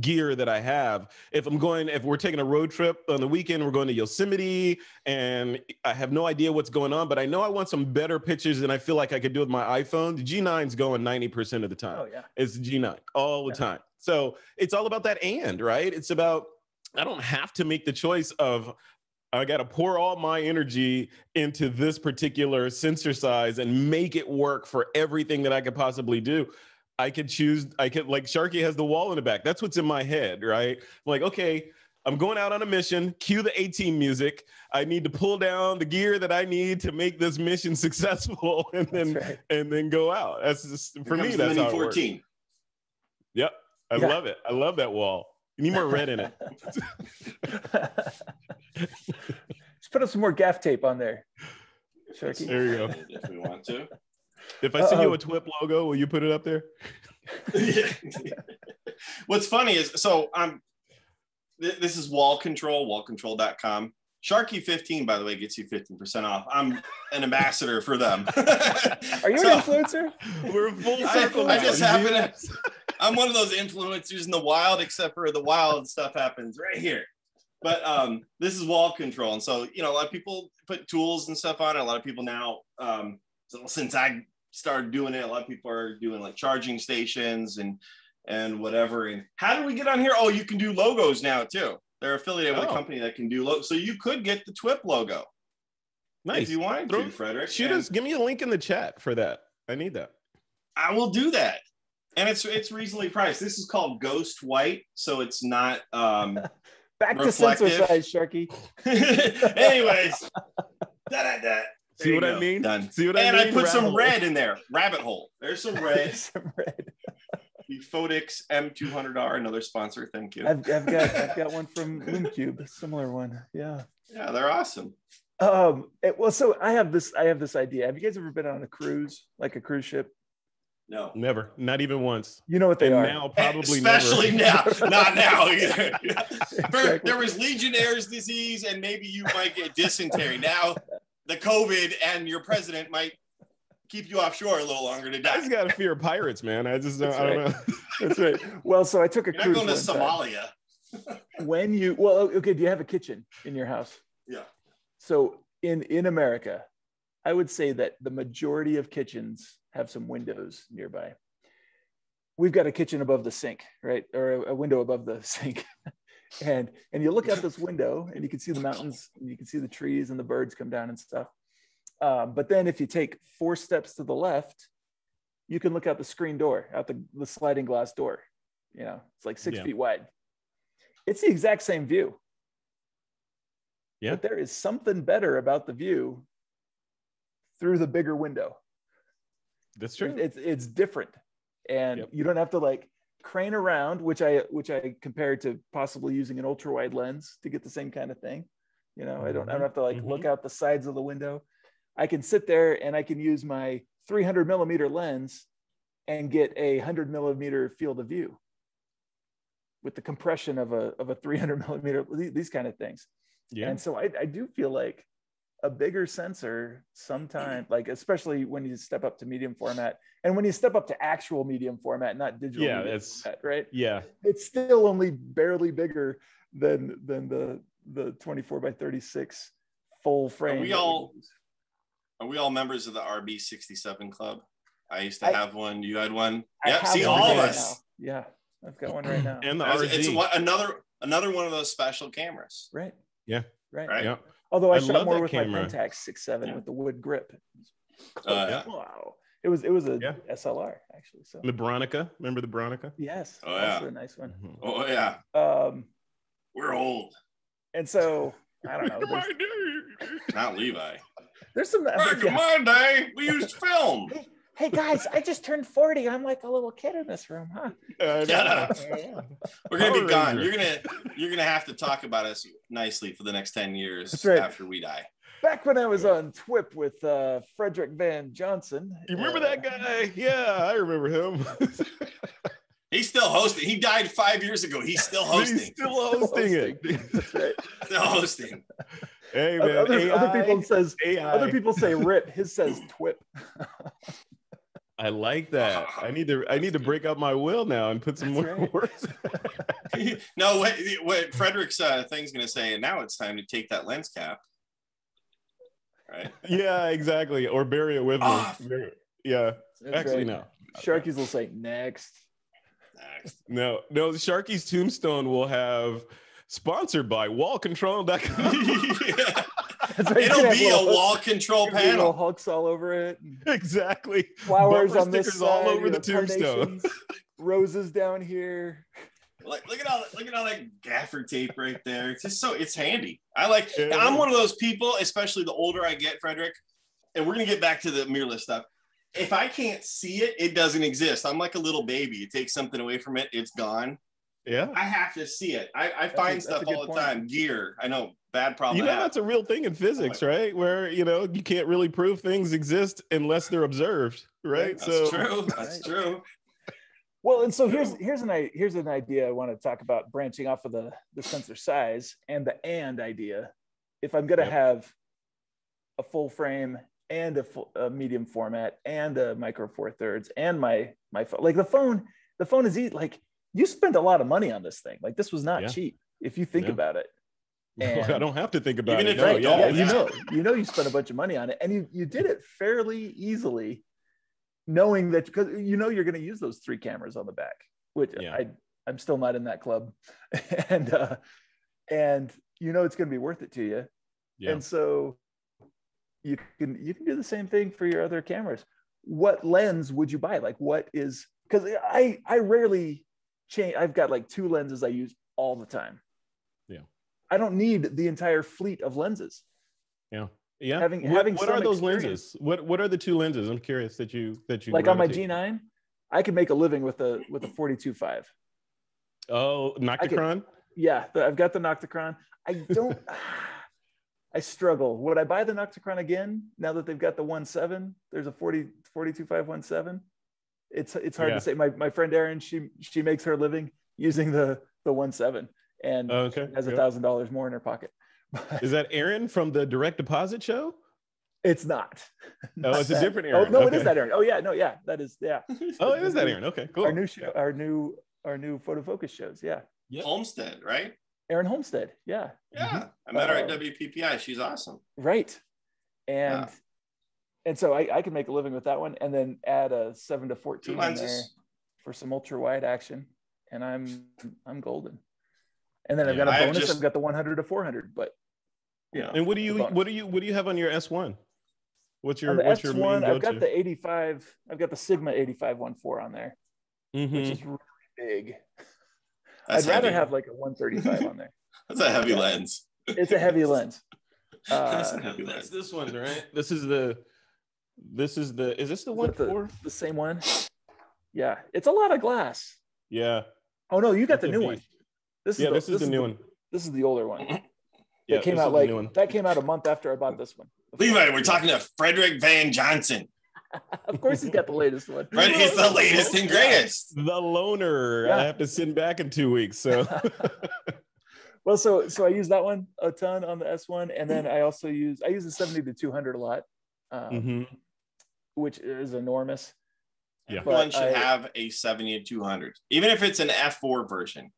gear that I have. If I'm going, if we're taking a road trip on the weekend, we're going to Yosemite and I have no idea what's going on, but I know I want some better pictures than I feel like I could do with my iPhone. The G9's going 90% of the time. oh yeah It's the G9 all the Yeah. time. So it's all about that and, right? It's about, I don't have to make the choice of, I got to pour all my energy into this particular sensor size and make it work for everything that I could possibly do. I could choose, I could, like Sharky has the wall in the back. That's what's in my head, right? like, okay, I'm going out on a mission, cue the 18 music. I need to pull down the gear that I need to make this mission successful and then right. and then go out. That's just for Here me, that's Mini how it works. 14. Yep. I Yeah. love it. I love that wall. You need more red in it. Just put up some more gaff tape on there. Sharky. There you go. If we want to. If I send you Uh-oh. a TWIP logo, will you put it up there? What's funny is so I'm th- this is wall control, wallcontrol.com. Sharky 15, by the way, gets you 15% off. I'm an ambassador for them. Are you So, an influencer? We're full I- circle. I now. just You see happen that? I'm one of those influencers in the wild, except for the wild stuff happens right here. But um, this is wall control. And so, you know, a lot of people put tools and stuff on it. A lot of people now, um, so since I started doing it, a lot of people are doing like charging stations and and whatever. And how did we get on here? Oh, you can do logos now too. They're affiliated with Oh. a company that can do logos. So you could get the TWIP logo Nice. if Nice. you wanted Throw- to, Frederick. Shoot And- us. Give me a link in the chat for that. I need that. I will do that. And it's it's reasonably priced. This is called Ghost White, so it's not um Back to sensor size, Sharky. anyways. Da-da-da. There See you what I mean? Done. See what I mean? and? I put some Rabbit red in there. Rabbit hole. There's some red. Some red. the Phottix M200R, another sponsor. Thank you. I've, I've got I've got one from Lume Cube, a similar one. Yeah. Yeah, they're awesome. Um. it- well, so I have this. I have this idea. Have you guys ever been on a cruise, like a cruise ship? No. Never, not even once. You know what they and are. now probably Especially never. now, not now either. Exactly. There was Legionnaire's disease, and maybe you might get dysentery. Now, the COVID and your president might keep you offshore a little longer to die. I just got a fear of pirates, man. I just don't, That's I don't right. know. That's right. Well, so I took a You're not cruise. going to. Somalia. When you well, okay. Do you have a kitchen in your house? Yeah. So in in America, I would say that the majority of kitchens have some windows nearby. We've got a kitchen above the sink, right, or a, a window above the sink, and and you look out this window and you can see the mountains, and you can see the trees and the birds come down and stuff. Um, but then if you take four steps to the left, you can look out the screen door, out the, the sliding glass door. You know, it's like six Yeah. feet wide. It's the exact same view. Yeah. But there is something better about the view through the bigger window. That's true. It's it's different, and Yep. you don't have to like crane around, which I which I compared to possibly using an ultra wide lens to get the same kind of thing. You know, I don't I mm-hmm. don't have to like look mm-hmm. out the sides of the window. I can sit there and I can use my 300 millimeter lens and get a 100 millimeter field of view with the compression of a of a 300 millimeter these, these kind of things. Yeah. And so I, I do feel like a bigger sensor sometime, like especially when you step up to medium format and when you step up to actual medium format, not digital. Yeah, medium that's- format, right. Yeah. It's still only barely bigger than than the the 24 by 36 full frame. we all- use. Are we all members of the RB67 club? I used to I- have one. You had one. I Yeah. See, one all of us. now. Yeah, I've got one right now. And the It's- It's one, another another one of those special cameras. right. Yeah. Right. Right. Yeah. Although I, I shot more with camera. my Pentax 6.7 Yeah. with the wood grip. Uh, yeah. Wow. It was it was a Yeah. SLR actually. So The Bronica. Remember the Bronica? yes, Oh, also yeah. a nice one. Mhm. Oh yeah, Um, we're old. and so I don't know. Back in There's, my day. Not Levi. there's some. Back in yeah. my day, we used film. Hey guys, I just turned 40. I'm like a little kid in this room, huh? I. Shut up. Yeah. We're gonna be gone. You're gonna you're gonna have to talk about us nicely for the next ten years right. after we die. Back when I was on TWIP with uh, Frederick Van Johnson. You remember uh, that guy? Yeah, I remember him. He's still hosting. He died five years ago. He's still He's hosting. still hosting it. That's right. Still hosting. hey man, Other, AI, other people says AI. other people say RIP. His says TWIP. I like that. I need to. I need to break out my will now and put some That's more right. words. no, what, what Frederick's uh, thing's gonna say, and now it's time to take that lens cap. Right. yeah, exactly. Or bury it with me. Off. Bury- Yeah. That's Actually, right. no. Sharkies will say next. Next. No, no. Sharky's tombstone will have sponsored by wallcontrol.com. Yeah. That's right. It'll be a little hooks- wall control you can do little panel. hulks all over it. exactly. Flowers Bumper on this stickers side. all over the tombstone. Roses down here. Like, look at all look at all that gaffer tape right there. It's just so it's handy. I like. Yeah. I'm one of those people, especially the older I get, Frederick. And we're gonna get back to the mirrorless stuff. If I can't see it, it doesn't exist. I'm like a little baby. You take something away from it, it's gone. Yeah. I have to see it. I find a stuff all the point. time. Gear. I know. Bad problem. You know that's a real thing in physics, right? Where you know you can't really prove things exist unless they're observed, right? That's so true. That's Right. true. Well, and so here's here's an i- here's an idea I want to talk about branching off of the the sensor size and the and idea. If I'm going to Yep. have a full frame and a, full, a medium format and a micro four thirds and my my phone, like the phone, the phone is easy. Like you spend a lot of money on this thing. Like this was not Yeah. cheap if you think Yeah. about it. I don't have to think about Even it. if No, you yeah, yeah, you know, you know, you spent a bunch of money on it, and you you did it fairly easily, knowing that because you know you're going to use those three cameras on the back, which Yeah. I I'm still not in that club, and uh, and you know it's going to be worth it to you, Yeah. and so you can you can do the same thing for your other cameras. what lens would you buy? Like, what is because I I rarely change. I've got like two lenses I use all the time. I don't need the entire fleet of lenses. Yeah. Yeah. Having- what having what are those lenses? What what are the two lenses? I'm curious that you that you Like on my G9, I can make a living with a with a 42.5. Oh, Nocticron? Yeah, I've got the Nocticron. I don't. I struggle. Would I buy the Nocticron again now that they've got the 1.7? There's a 40 42.5 1.7. It's it's hard Yeah. to say. My my friend Erin, she she makes her living using the the 1.7 and Oh, okay. has a thousand dollars more in her pocket. Is that Aaron from the direct deposit show? it's not. Oh, Not it's a that. different Oh Aaron. no, it Okay. is that Aaron. Oh yeah, no, yeah, that is yeah. Oh, it is that Aaron. Okay, cool. Our new show, our new our new photo focus shows. Yeah, Homestead, right? Aaron Homestead. Yeah, Yeah. I met her at Uh, WPPI. She's awesome. right. And Yeah. and so I, I can make a living with that one, and then add a seven to fourteen in there lenses. for some ultra wide action, and I'm I'm golden. And then I've got a I have bonus. just- I've got the 100 to 400, but you know, And what do you what do you what do you have on your S1? What's your on the what's your S1, main I've got go-to? the 85. I've got the Sigma 8514 on there, Mhm. which is really big. That's I'd rather have like a 135 on there. That's a heavy Yeah. lens. It's a heavy lens. That's Uh, a heavy That's lens. this one, right? This is the this is the is this the one it the- for? the same one. Yeah, it's a lot of glass. Yeah. Oh no, you got It's the a new one. Beast. This is Yeah, the, this is the new one. This is the older one. Yeah, That came out like new one. that came out a month after I bought this one. Levi, we're talking to Frederick Van Johnson. Of course, he's got the latest one. Right? He's the latest and greatest. The loner. Yeah. I have to send back in two weeks. So well, so so I use that one a ton on the S1, and then I also use I use the 70 to 200 a lot, um, Mhm. which is enormous. Yeah. Everyone should I- have a 70 to 200, even if it's an F4 version.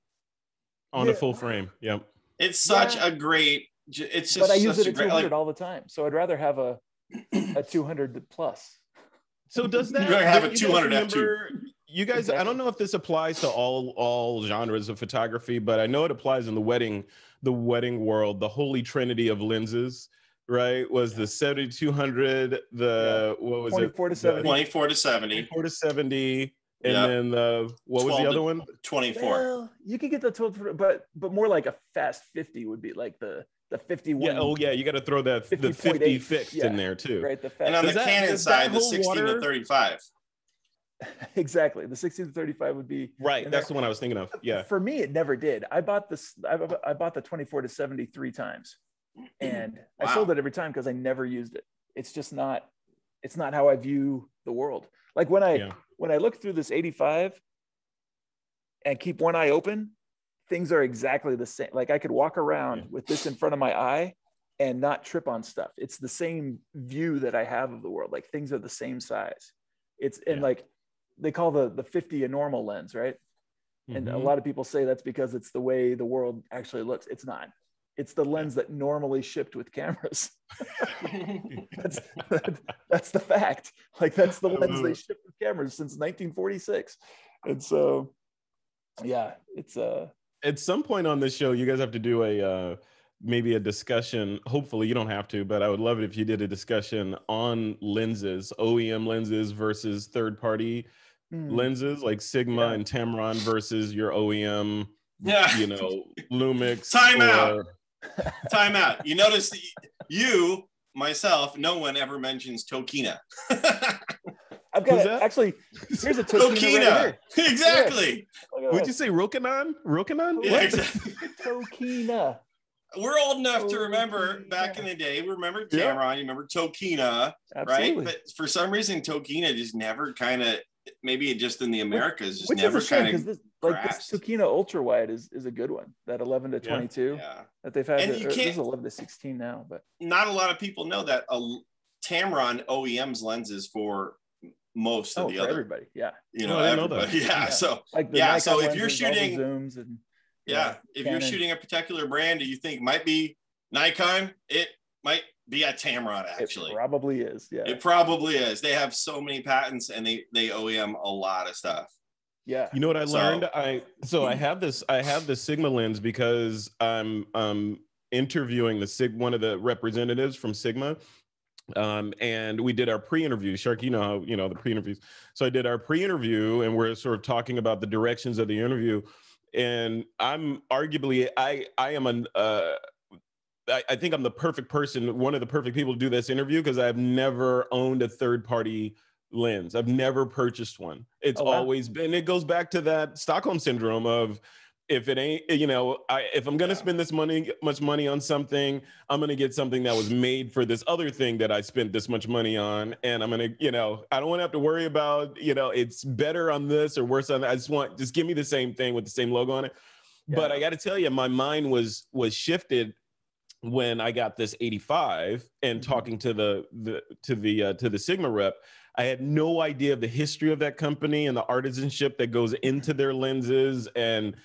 On a full frame. Yep. It's such Yeah. a great. It's just But I use it a at great. 200 Like, all the time, so I'd rather have a a 200 plus. So does that You're gonna have a 200 F2. You guys, I don't know if this applies to all all genres of photography, but I know it applies in the wedding, the wedding world. The holy trinity of lenses, right? Was the 7200, the what was 24 it? to The 70. 24 to 70, 24 to 70, and Yeah. then the what was the other one? 24. Well, you could get the 12, but but more like a fast 50 would be like the the 51. Yeah. Oh yeah, you got to throw that the 50 50.8, fixed yeah. in there too. right. The And on fast, the Does that- Canon side, the 16 water? to 35. exactly. The 16 to 35 would be Right. That's there- the one I was thinking of. Yeah. For me, it never did. I bought this. I, I bought the 24 to 73 times, and I sold it every time because I never used it. It's just not. It's not how I view the world. Like when I Yeah. When I look through this 85 and keep one eye open, things are exactly the same. Like I could walk around Yeah. with this in front of my eye and not trip on stuff. It's the same view that I have of the world. Like things are the same size. It's and Yeah. like they call the the 50 a normal lens, right? And a Mhm. lot of people say that's because it's the way the world actually looks. It's not. It's the lens that normally shipped with cameras. that's that's the fact. Like that's the lens they shipped with cameras since 1946. And so, yeah, it's uh at some point on this show, you guys have to do a uh, maybe a discussion. Hopefully, you don't have to, but I would love it if you did a discussion on lenses, OEM lenses versus third-party hmm, lenses, like Sigma Yeah. and Tamron versus your OEM. Yeah. You know, Lumix. Time out. Or- Time out. You notice that you, myself, no one ever mentions Tokina. I've got Who's it. Actually, here's a Tokina. Tokina. Right here. exactly. Look at Would you say Rokinon? Rokinon? Yeah, exactly. Tokina? We're old enough to remember back in the day. We remember Yeah. Tamron, you remember Tokina, Absolutely. right? But for some reason, Tokina just never kind of, maybe just in the Americas, just Which never is a shame kind because of. this like grasped. this Tokina ultra wide is is a good one. That 11 to 22 Yeah. that they've had. And to- you this can't- is 11 to 16 now, but Not a lot of people know that a Tamron OEM's lenses for most of oh, the for other, everybody, yeah. you Oh, know, I didn't know everybody. Yeah. Yeah. So, Like Yeah, Nikon so if you're lenses, all the shooting- zooms and yeah, if you're shooting a particular brand that you think might be Nikon, it might be a Tamron it actually. probably is, yeah, It probably is. They have so many patents and they they OEM a lot of stuff. yeah. You know what I So- learned? I so I have this I have the Sigma lens because I'm um interviewing the Sig one of the representatives from Sigma um, and we did our pre-interview. Shark, you know how you know the pre-interviews. So I did our pre-interview, and we're sort of talking about the directions of the interview. And I'm arguably, I I am an uh, I, I think I'm the perfect person, one of the perfect people to do this interview because I've never owned a third party lens. I've never purchased one. It's oh, wow. always been, it goes back to that Stockholm syndrome of if it ain't, you know, I, if I'm going to yeah. spend this money, much money on something, I'm going to get something that was made for this other thing that I spent this much money on. And I'm going to, you know, I don't want to have to worry about, you know, it's better on this or worse on that. I just want, just give me the same thing with the same logo on it. Yeah. But I got to tell you, my mind was, was shifted when I got this 85 and mm-hmm. talking to the, the to the uh, to the Sigma rep, I had no idea of the history of that company and the artisanship that goes into their lenses and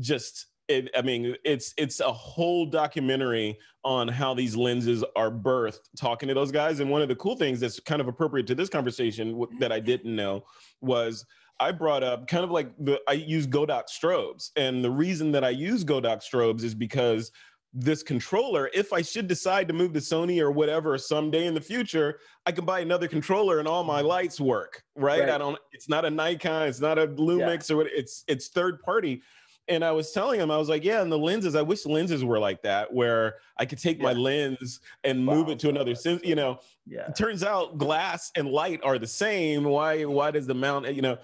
just it, I mean, it's it's a whole documentary on how these lenses are birthed. Talking to those guys, and one of the cool things that's kind of appropriate to this conversation that I didn't know was I brought up kind of like the I use Godox strobes, and the reason that I use Godox strobes is because this controller, if I should decide to move to Sony or whatever someday in the future, I can buy another controller and all my mm-hmm. lights work, right? right. I don't. It's not a Nikon, it's not a Lumix yeah. or what. It's it's third party. And I was telling him, I was like, yeah, and the lenses, I wish lenses were like that, where I could take yeah. my lens and wow. move it to another sense. You know, yeah. It turns out glass and light are the same. Why, why does the mount, you know?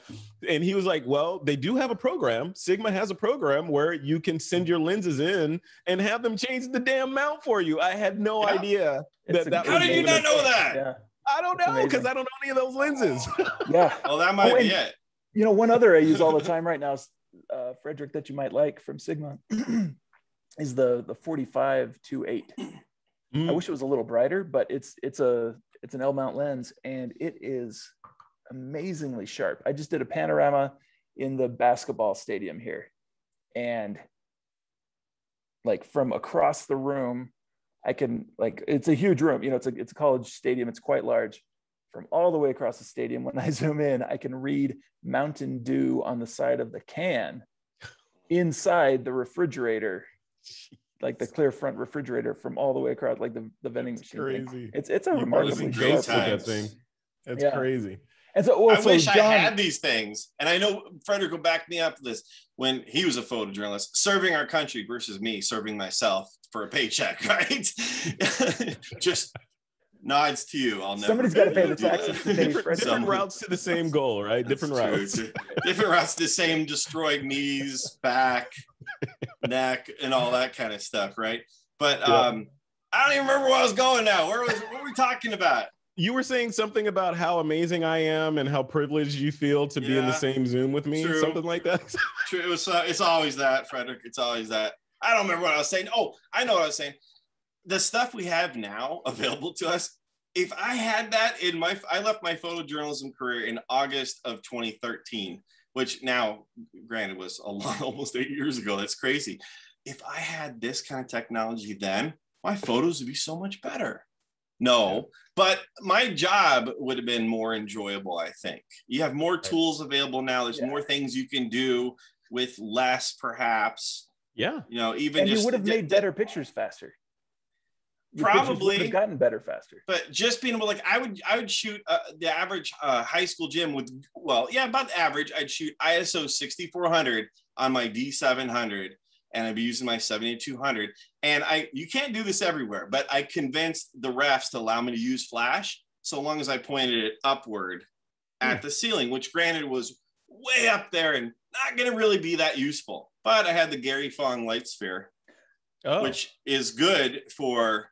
And he was like, well, they do have a program. Sigma has a program where you can send mm-hmm. your lenses in and have them change the damn mount for you. I had no yeah. idea that, that How did you not know that? Yeah. I don't know because I don't know any of those lenses. yeah. Well, that oh, might oh, be it. You know, one other I use all the time right now is uh, Frederick that you might like from Sigma is the the 45 to 8. Mm. I wish it was a little brighter, but it's it's a it's an L mount lens and it is amazingly sharp. I just did a panorama in the basketball stadium here and like from across the room I can like it's a huge room, you know, it's a it's a college stadium, it's quite large from all the way across the stadium. When I zoom in, I can read Mountain Dew on the side of the can inside the refrigerator, like the clear front refrigerator from all the way across, like the, the vending That's machine. Crazy. It's it's a you remarkably great that thing. That's yeah. crazy. And so, well, I so wish John, I had these things. And I know Frederick will back me up to this when he was a photojournalist, serving our country versus me serving myself for a paycheck, right? Just nods to you. I'll never. Somebody's got to pay the taxes. different, different routes to the same goal, right? That's different true. routes. different routes to the same destroyed knees, back, neck, and all that kind of stuff, right? But yeah. um, I don't even remember where I was going now. Where was what were we talking about? You were saying something about how amazing I am and how privileged you feel to yeah. be in the same Zoom with me, True. something like that. True. It was, uh, it's always that, Frederick. It's always that. I don't remember what I was saying. Oh, I know what I was saying the stuff we have now available to us if i had that in my i left my photojournalism career in august of 2013 which now granted was a lot almost eight years ago. That's crazy. If i had this kind of technology then my photos would be so much better. No but my job would have been more enjoyable i think. You have more tools available now. There's yeah. more things you can do with less perhaps. Yeah. You know even and just, you would have made better pictures faster probably have gotten better faster. But just being able, like, I would, I would shoot uh, the average uh, high school gym with, well, yeah, about the average. I'd shoot ISO 6400 on my D700, and I'd be using my 7200. And I, you can't do this everywhere, but I convinced the refs to allow me to use flash so long as I pointed it upward at the ceiling, which granted was way up there and not going to really be that useful. But I had the Gary Fong light sphere. Oh. which is good for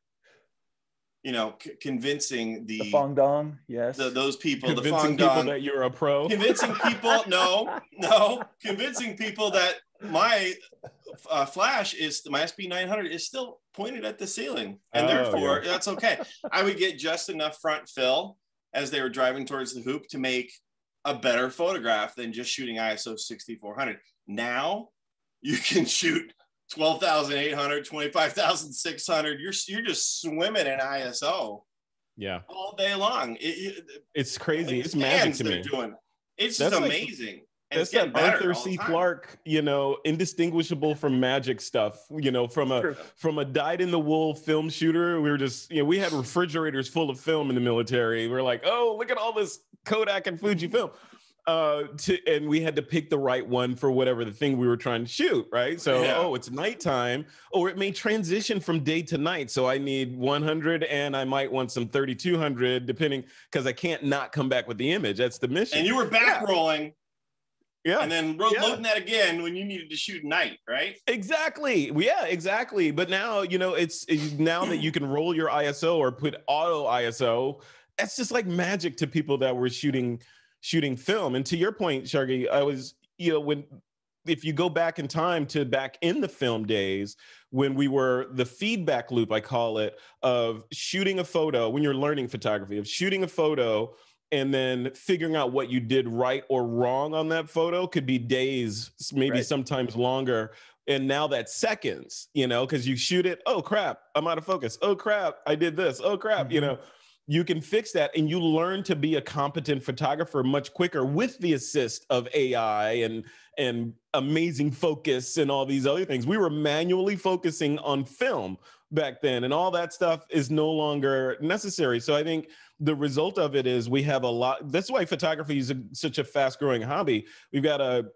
you know, c- convincing the, the Fong Dong, yes, the, those people, convincing the Fong people Dong, that you're a pro, convincing people, no, no, convincing people that my uh, flash is my SB 900 is still pointed at the ceiling, and oh, therefore yeah. that's okay. I would get just enough front fill as they were driving towards the hoop to make a better photograph than just shooting ISO 6400. Now you can shoot 12,800, 25,600. You're, you're just swimming in ISO. Yeah. All day long. It, it's crazy. It's magic to me. Doing. It's That's amazing. Like, And That's it's that Arthur C. time. Clarke, you know, indistinguishable from magic stuff. You know, from a True. from a dyed in the wool film shooter. We were just, you know, we had refrigerators full of film in the military. We are like, oh, look at all this Kodak and Fuji film. Uh, to, and we had to pick the right one for whatever the thing we were trying to shoot, right? So, Yeah. oh, it's nighttime, or it may transition from day to night. So I need 100, and I might want some 3200, depending, because I can't not come back with the image. That's the mission. And you were back rolling yeah, and then ro- Yeah. loading that again when you needed to shoot night, right? Exactly. Yeah, exactly. But now, you know, it's, it's now that you can roll your ISO or put auto ISO, that's just like magic to people that were shooting shooting film. And to your point, Sharky, I was, you know, when if you go back in time to back in the film days when we were the feedback loop, I call it, of shooting a photo when you're learning photography, of shooting a photo and then figuring out what you did right or wrong on that photo could be days, maybe Right. sometimes longer. And now that's seconds, you know, because you shoot it. Oh crap, I'm out of focus. Oh crap, I did this. Oh crap, you Mhm. know, you can fix that and you learn to be a competent photographer much quicker with the assist of AI and and amazing focus and all these other things. We were manually focusing on film back then and all that stuff is no longer necessary. So I think the result of it is we have a lot that's why photography is a, such a fast growing hobby. We've got a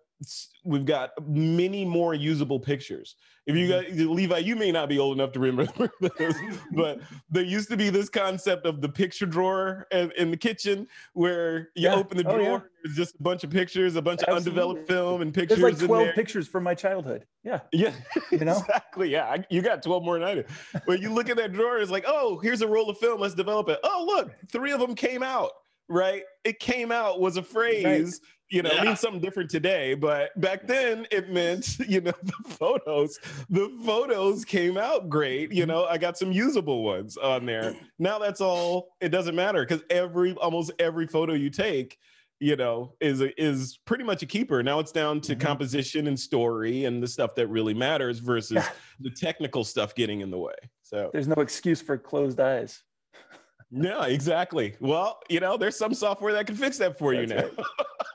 we've got many more usable pictures. If you mm-hmm. got Levi, you may not be old enough to remember this, but there used to be this concept of the picture drawer in, in the kitchen where you Yeah. open the Oh, drawer, yeah. and there's just a bunch of pictures, a bunch of undeveloped film and pictures There's like in 12 there. pictures from my childhood. Yeah. Yeah, You know? exactly. Yeah, I, you got 12 more than I do. When you look at that drawer, it's like, oh, here's a roll of film. Let's develop it. Oh, look, three of them came out. Right? It came out was a phrase. You know, it Yeah. means something different today, but back then it meant, you know, the photos. The photos came out great. You know, I got some usable ones on there. Now that's all. It doesn't matter because every almost every photo you take you know is a, is pretty much a keeper now it's down to Mhm. composition and story and the stuff that really matters versus Yeah. the technical stuff getting in the way so There's no excuse for closed eyes. Yeah exactly well you know there's some software that can fix that for you That's now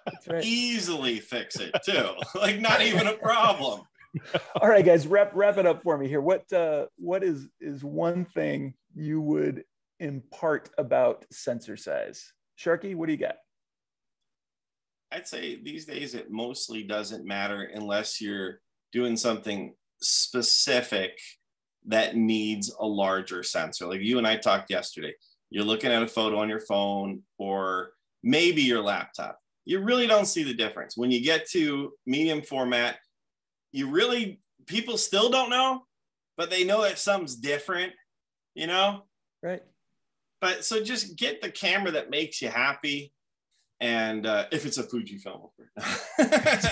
That's right. Easily fix it too. like not even a problem. All right, guys, wrap wrap it up for me here. What uh, what is is one thing you would impart about sensor size? Sharky, what do you got? I'd say these days it mostly doesn't matter unless you're doing something specific that needs a larger sensor. Like you and I talked yesterday. You're looking at a photo on your phone or maybe your laptop. You really don't see the difference. When you get to medium format, you really, people still don't know, but they know that something's different, you know? Right. But so just get the camera that makes you happy. And uh, if it's a Fujifilm, of course.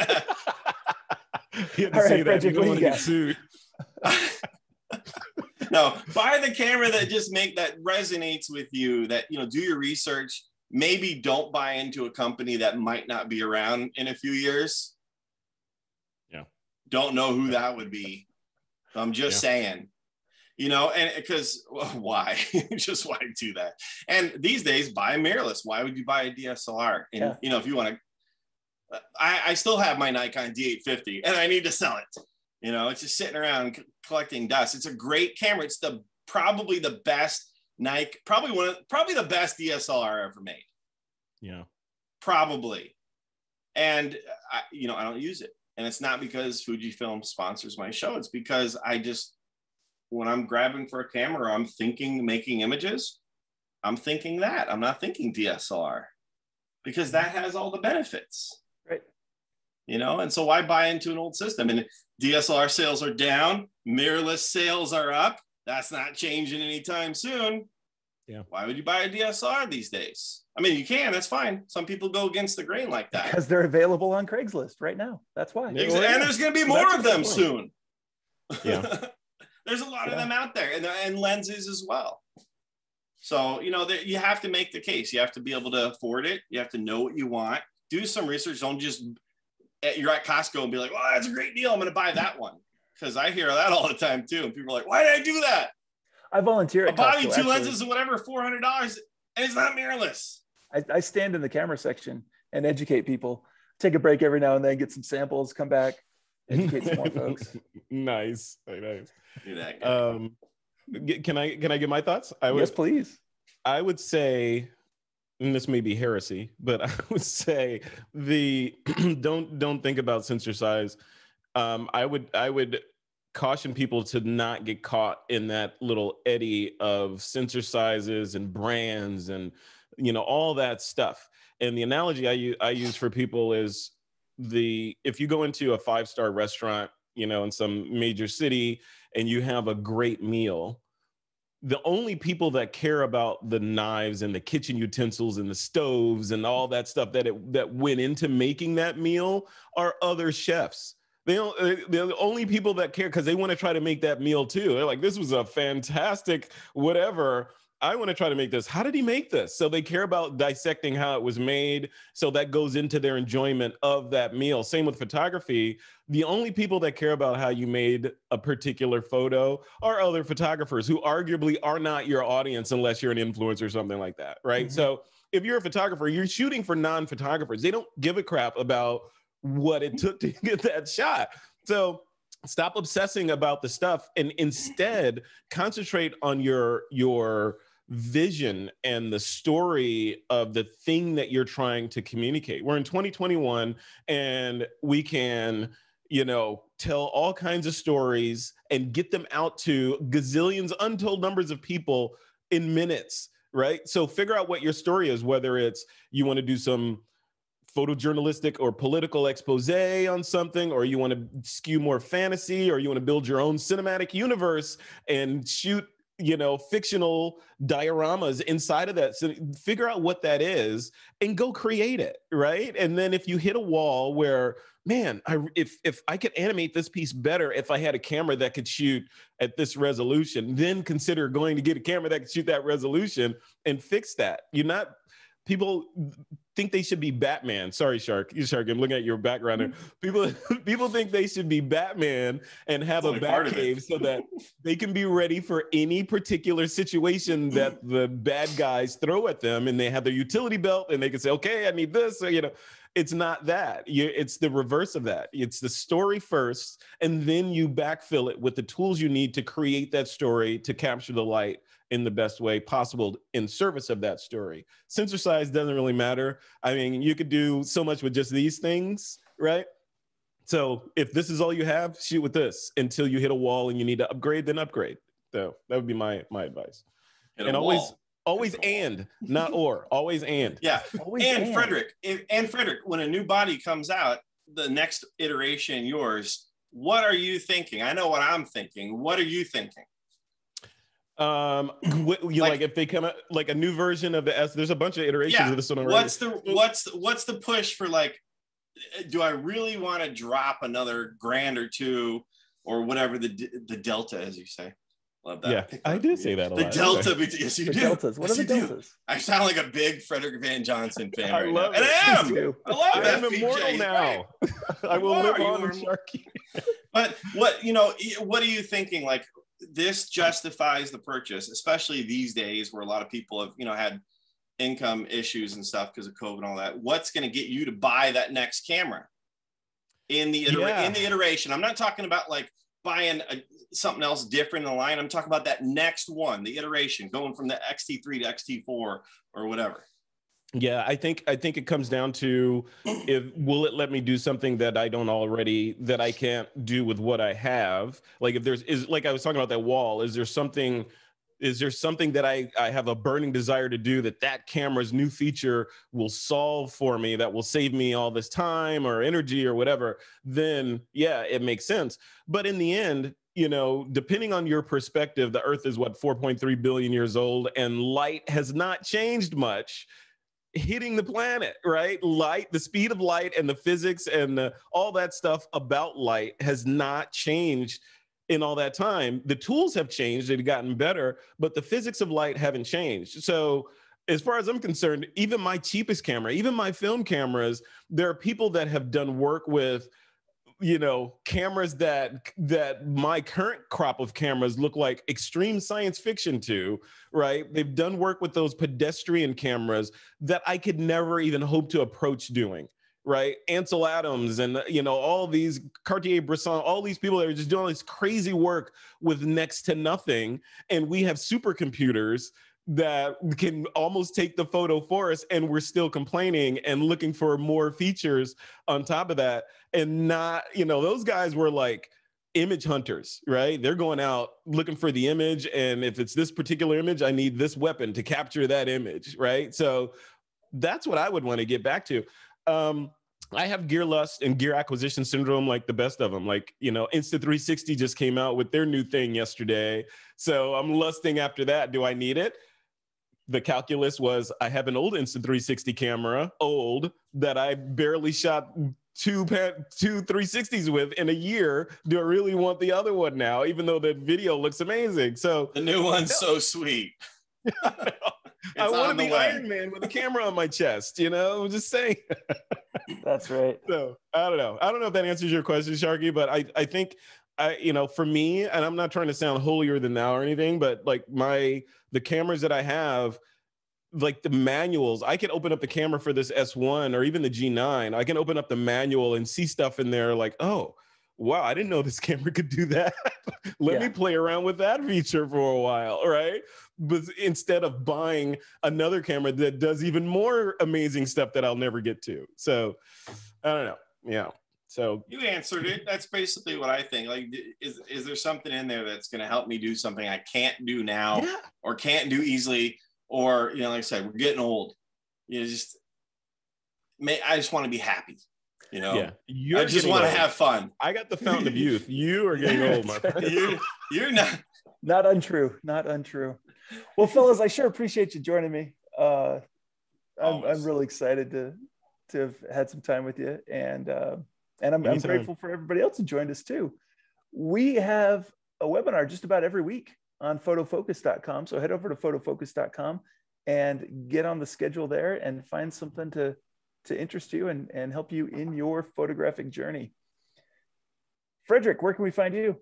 you had to All say right, that. Frederick, You don't want to get sued. No, buy the camera that just make that resonates with you. That you know, do your research. Maybe don't buy into a company that might not be around in a few years. Yeah. Don't know who that would be. I'm just saying. You know, and because well, why? just why do that? And these days, buy a mirrorless. Why would you buy a DSLR? And Yeah. you know, if you want to, I, I still have my Nikon D850, and I need to sell it. You know, it's just sitting around c- collecting dust. It's a great camera. It's the probably the best Nike, probably one of probably the best DSLR ever made. yeah Probably. And uh, I, you know, I don't use it. And it's not because Fujifilm sponsors my show. It's because I just when I'm grabbing for a camera, I'm thinking making images. I'm thinking that. I'm not thinking DSLR because that has all the benefits. You know? And so why buy into an old system? And dslr sales are down mirrorless sales are up. That's not changing anytime soon. Yeah. why would you buy a dslr these days? I mean you can that's fine. Some people go against the grain like that. Because they're available on Craigslist right now. That's why. Yeah. Ex- well, and there's going to be more that's of them good soon. Yeah. there's a lot of them out there and, and lenses as well. So you know that you have to make the case. You have to be able to afford it. You have to know what you want. Do some research. Don't just eh, you're at costco and be like well that's a great deal i'm going to buy that one because i hear that all the time too and people are like why did i do that I volunteer i at bought Costco, you two actually. lenses and whatever $400 and it's not mirrorless I, I stand in the camera section and educate people take a break every now and then, get some samples, come back, educate some more folks. nice, nice. Do that. Um, can I can I get my thoughts? I would yes, please. I would say, and this may be heresy, but I would say the don't don't think about sensor size. Um, I would I would caution people to not get caught in that little eddy of sensor sizes and brands and you know all that stuff. And the analogy I use, I use for people is the if you go into a five star restaurant, you know, in some major city, and you have a great meal, the only people that care about the knives and the kitchen utensils and the stoves and all that stuff that it, that went into making that meal are other chefs. They don't, uh, they're the only people that care because they want to try to make that meal too. They're like, this was a fantastic whatever. I want to try to make this. How did he make this? So they care about dissecting how it was made. So that goes into their enjoyment of that meal. Same with photography. The only people that care about how you made a particular photo are other photographers who arguably are not your audience unless you're an influencer or something like that. Right. Mhm. So if you're a photographer, you're shooting for non photographers. They don't give a crap about what it took to get that shot. So stop obsessing about the stuff and instead concentrate on your your vision and the story of the thing that you're trying to communicate. We're in 2021 and we can, you know, tell all kinds of stories and get them out to gazillions, untold numbers of people in minutes, right? So figure out what your story is, whether it's you want to do some photojournalistic or political expose on something, or you want to skew more fantasy, or you want to build your own cinematic universe and shoot, you know, fictional dioramas inside of that. So figure out what that is and go create it, right? And then if you hit a wall where, man, I if if I could animate this piece better if I had a camera that could shoot at this resolution, then consider going to get a camera that could shoot that resolution and fix that. You're not people think they should be Batman. Sorry, Shark. You Shark. I'm looking at your background. There. People people think they should be Batman and have It's a bat cave so that they can be ready for any particular situation that the bad guys throw at them, and they have their utility belt and they can say, "Okay, I need this." Or, you know, it's not that. You, it's the reverse of that. It's the story first, and then you backfill it with the tools you need to create that story to capture the light in the best way possible in service of that story. Sensor size doesn't really matter. I mean, you could do so much with just these things, right? So if this is all you have, shoot with this until you hit a wall and you need to upgrade, then upgrade. So that would be my my advice. Hit and always wall. always Hit wall. and, not or. Always and. Yeah. Always and am. Frederick, if, and Frederick, when a new body comes out, the next iteration yours, what are you thinking? I know what I'm thinking. What are you thinking? Um, wh- you Like- like, if they come out like a new version of the S. There's a bunch of iterations Yeah, of this one already. What's the what's the, what's the push for like? Do I really want to drop another grand or two, or whatever the the delta, as you say? Love that. yeah, Picked I up do say that a The lot. delta, between yes, you The do. deltas. What Yes, are the you do. I sound like a big Frederick Van Johnson fan. I right love now. and. I am. Too. I love I that. am immortal now. I will live on in. Sharky. But what you know, what are you thinking? Like this justifies the purchase, especially these days where a lot of people have you know had income issues and stuff because of COVID and all that. What's going to get you to buy that next camera in the itera- Yeah. in the iteration? I'm not talking about like buying a, something else different in the line. I'm talking about that next one, the iteration, going from the XT3 to XT4 or whatever. Yeah, I think I think it comes down to if will it let me do something that I don't already that I can't do with what I have. Like if there's is like I was talking about that wall. Is there something? Is there something that I I have a burning desire to do that that camera's new feature will solve for me that will save me all this time or energy or whatever? Then yeah, it makes sense. But in the end, you know, depending on your perspective, the Earth is what 4.3 billion years old, and light has not changed much hitting the planet, right? Light, the speed of light and the physics and the, all that stuff about light has not changed in all that time. The tools have changed, they've gotten better, but the physics of light haven't changed. So, as far as I'm concerned, even my cheapest camera, even my film cameras, there are people that have done work with you know cameras that that my current crop of cameras look like extreme science fiction to right they've done work with those pedestrian cameras that i could never even hope to approach doing right? Ansel Adams and you know all these Cartier-Bresson, all these people that are just doing all this crazy work with next to nothing, and we have supercomputers that can almost take the photo for us and we're still complaining and looking for more features on top of that and not you know those guys were like image hunters right they're going out looking for the image and if it's this particular image i need this weapon to capture that image right so that's what i would want to get back to um I have gear lust and gear acquisition syndrome like the best of them. Like, you know, Insta360 just came out with their new thing yesterday. So I'm lusting after that. Do I need it? The calculus was I have an old Insta360 camera, old, that I barely shot two two 360s with in a year. Do I really want the other one now, even though the video looks amazing? So the new one's no. so sweet. I want to be way. Iron Man with a camera on my chest, you know, I'm just saying. That's right. So I don't know. I don't know if that answers your question, Sharky, but I, I think I, you know, for me, and I'm not trying to sound holier than thou or anything, but like my the cameras that I have, like the manuals, I can open up the camera for this S1 or even the G9. I can open up the manual and see stuff in there like, oh, wow, I didn't know this camera could do that. Let yeah. me play around with that feature for a while, right? But instead of buying another camera that does even more amazing stuff that I'll never get to. So I don't know. Yeah. So you answered it. That's basically what I think. Like, is is there something in there that's going to help me do something I can't do now, yeah. or can't do easily, or you know, like I said, we're getting old. You know, just may I just want to be happy. You know, yeah. You're I just want to have fun. I got the fountain of youth. You are getting old, my friend. you're, you're not. Not untrue. Not untrue. Well, fellas, I sure appreciate you joining me. Uh, I'm, I'm really excited to to have had some time with you and. Uh, and I'm, I'm grateful for everybody else who joined us too. We have a webinar just about every week on photofocus.com. So head over to photofocus.com and get on the schedule there and find something to, to interest you and, and help you in your photographic journey. Frederick, where can we find you?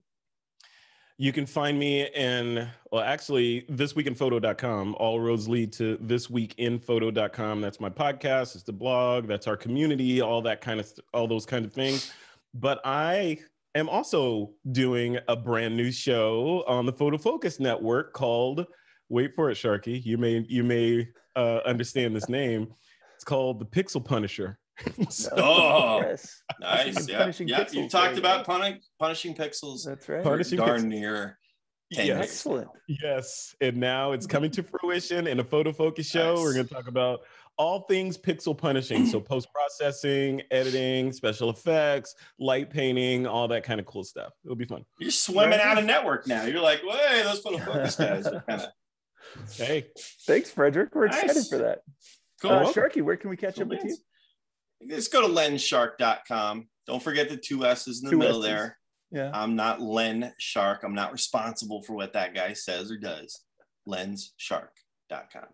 You can find me in, well, actually, thisweekinphoto.com. All roads lead to thisweekinphoto.com. That's my podcast, it's the blog, that's our community, all that kind of, all those kind of things. But I am also doing a brand new show on the Photofocus Network called, wait for it, Sharky. You may, you may uh, understand this name. It's called The Pixel Punisher. oh, yes. nice. Yeah, yeah. You talked about punish, punishing pixels. That's right. Punishing darn pixels. near. Yes. Excellent. Yes, and now it's coming to fruition in a Photofocus show. We're going to talk about all things pixel punishing, so post processing, editing, special effects, light painting, all that kind of cool stuff. It'll be fun. You're swimming out of network now. You're like, hey, those photo focus guys are kind of. Hey, thanks, Frederick. We're nice. excited for that. Cool. Uh, Sharky, where can we catch cool up with you? Just go to lensshark.com. Don't forget the two S's in the two middle S's. there. Yeah. I'm not Len Shark. I'm not responsible for what that guy says or does. Lensshark.com.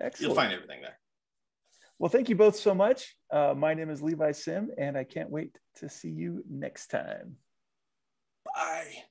Excellent. You'll find everything there. Well, thank you both so much. Uh, my name is Levi Sim, and I can't wait to see you next time. Bye.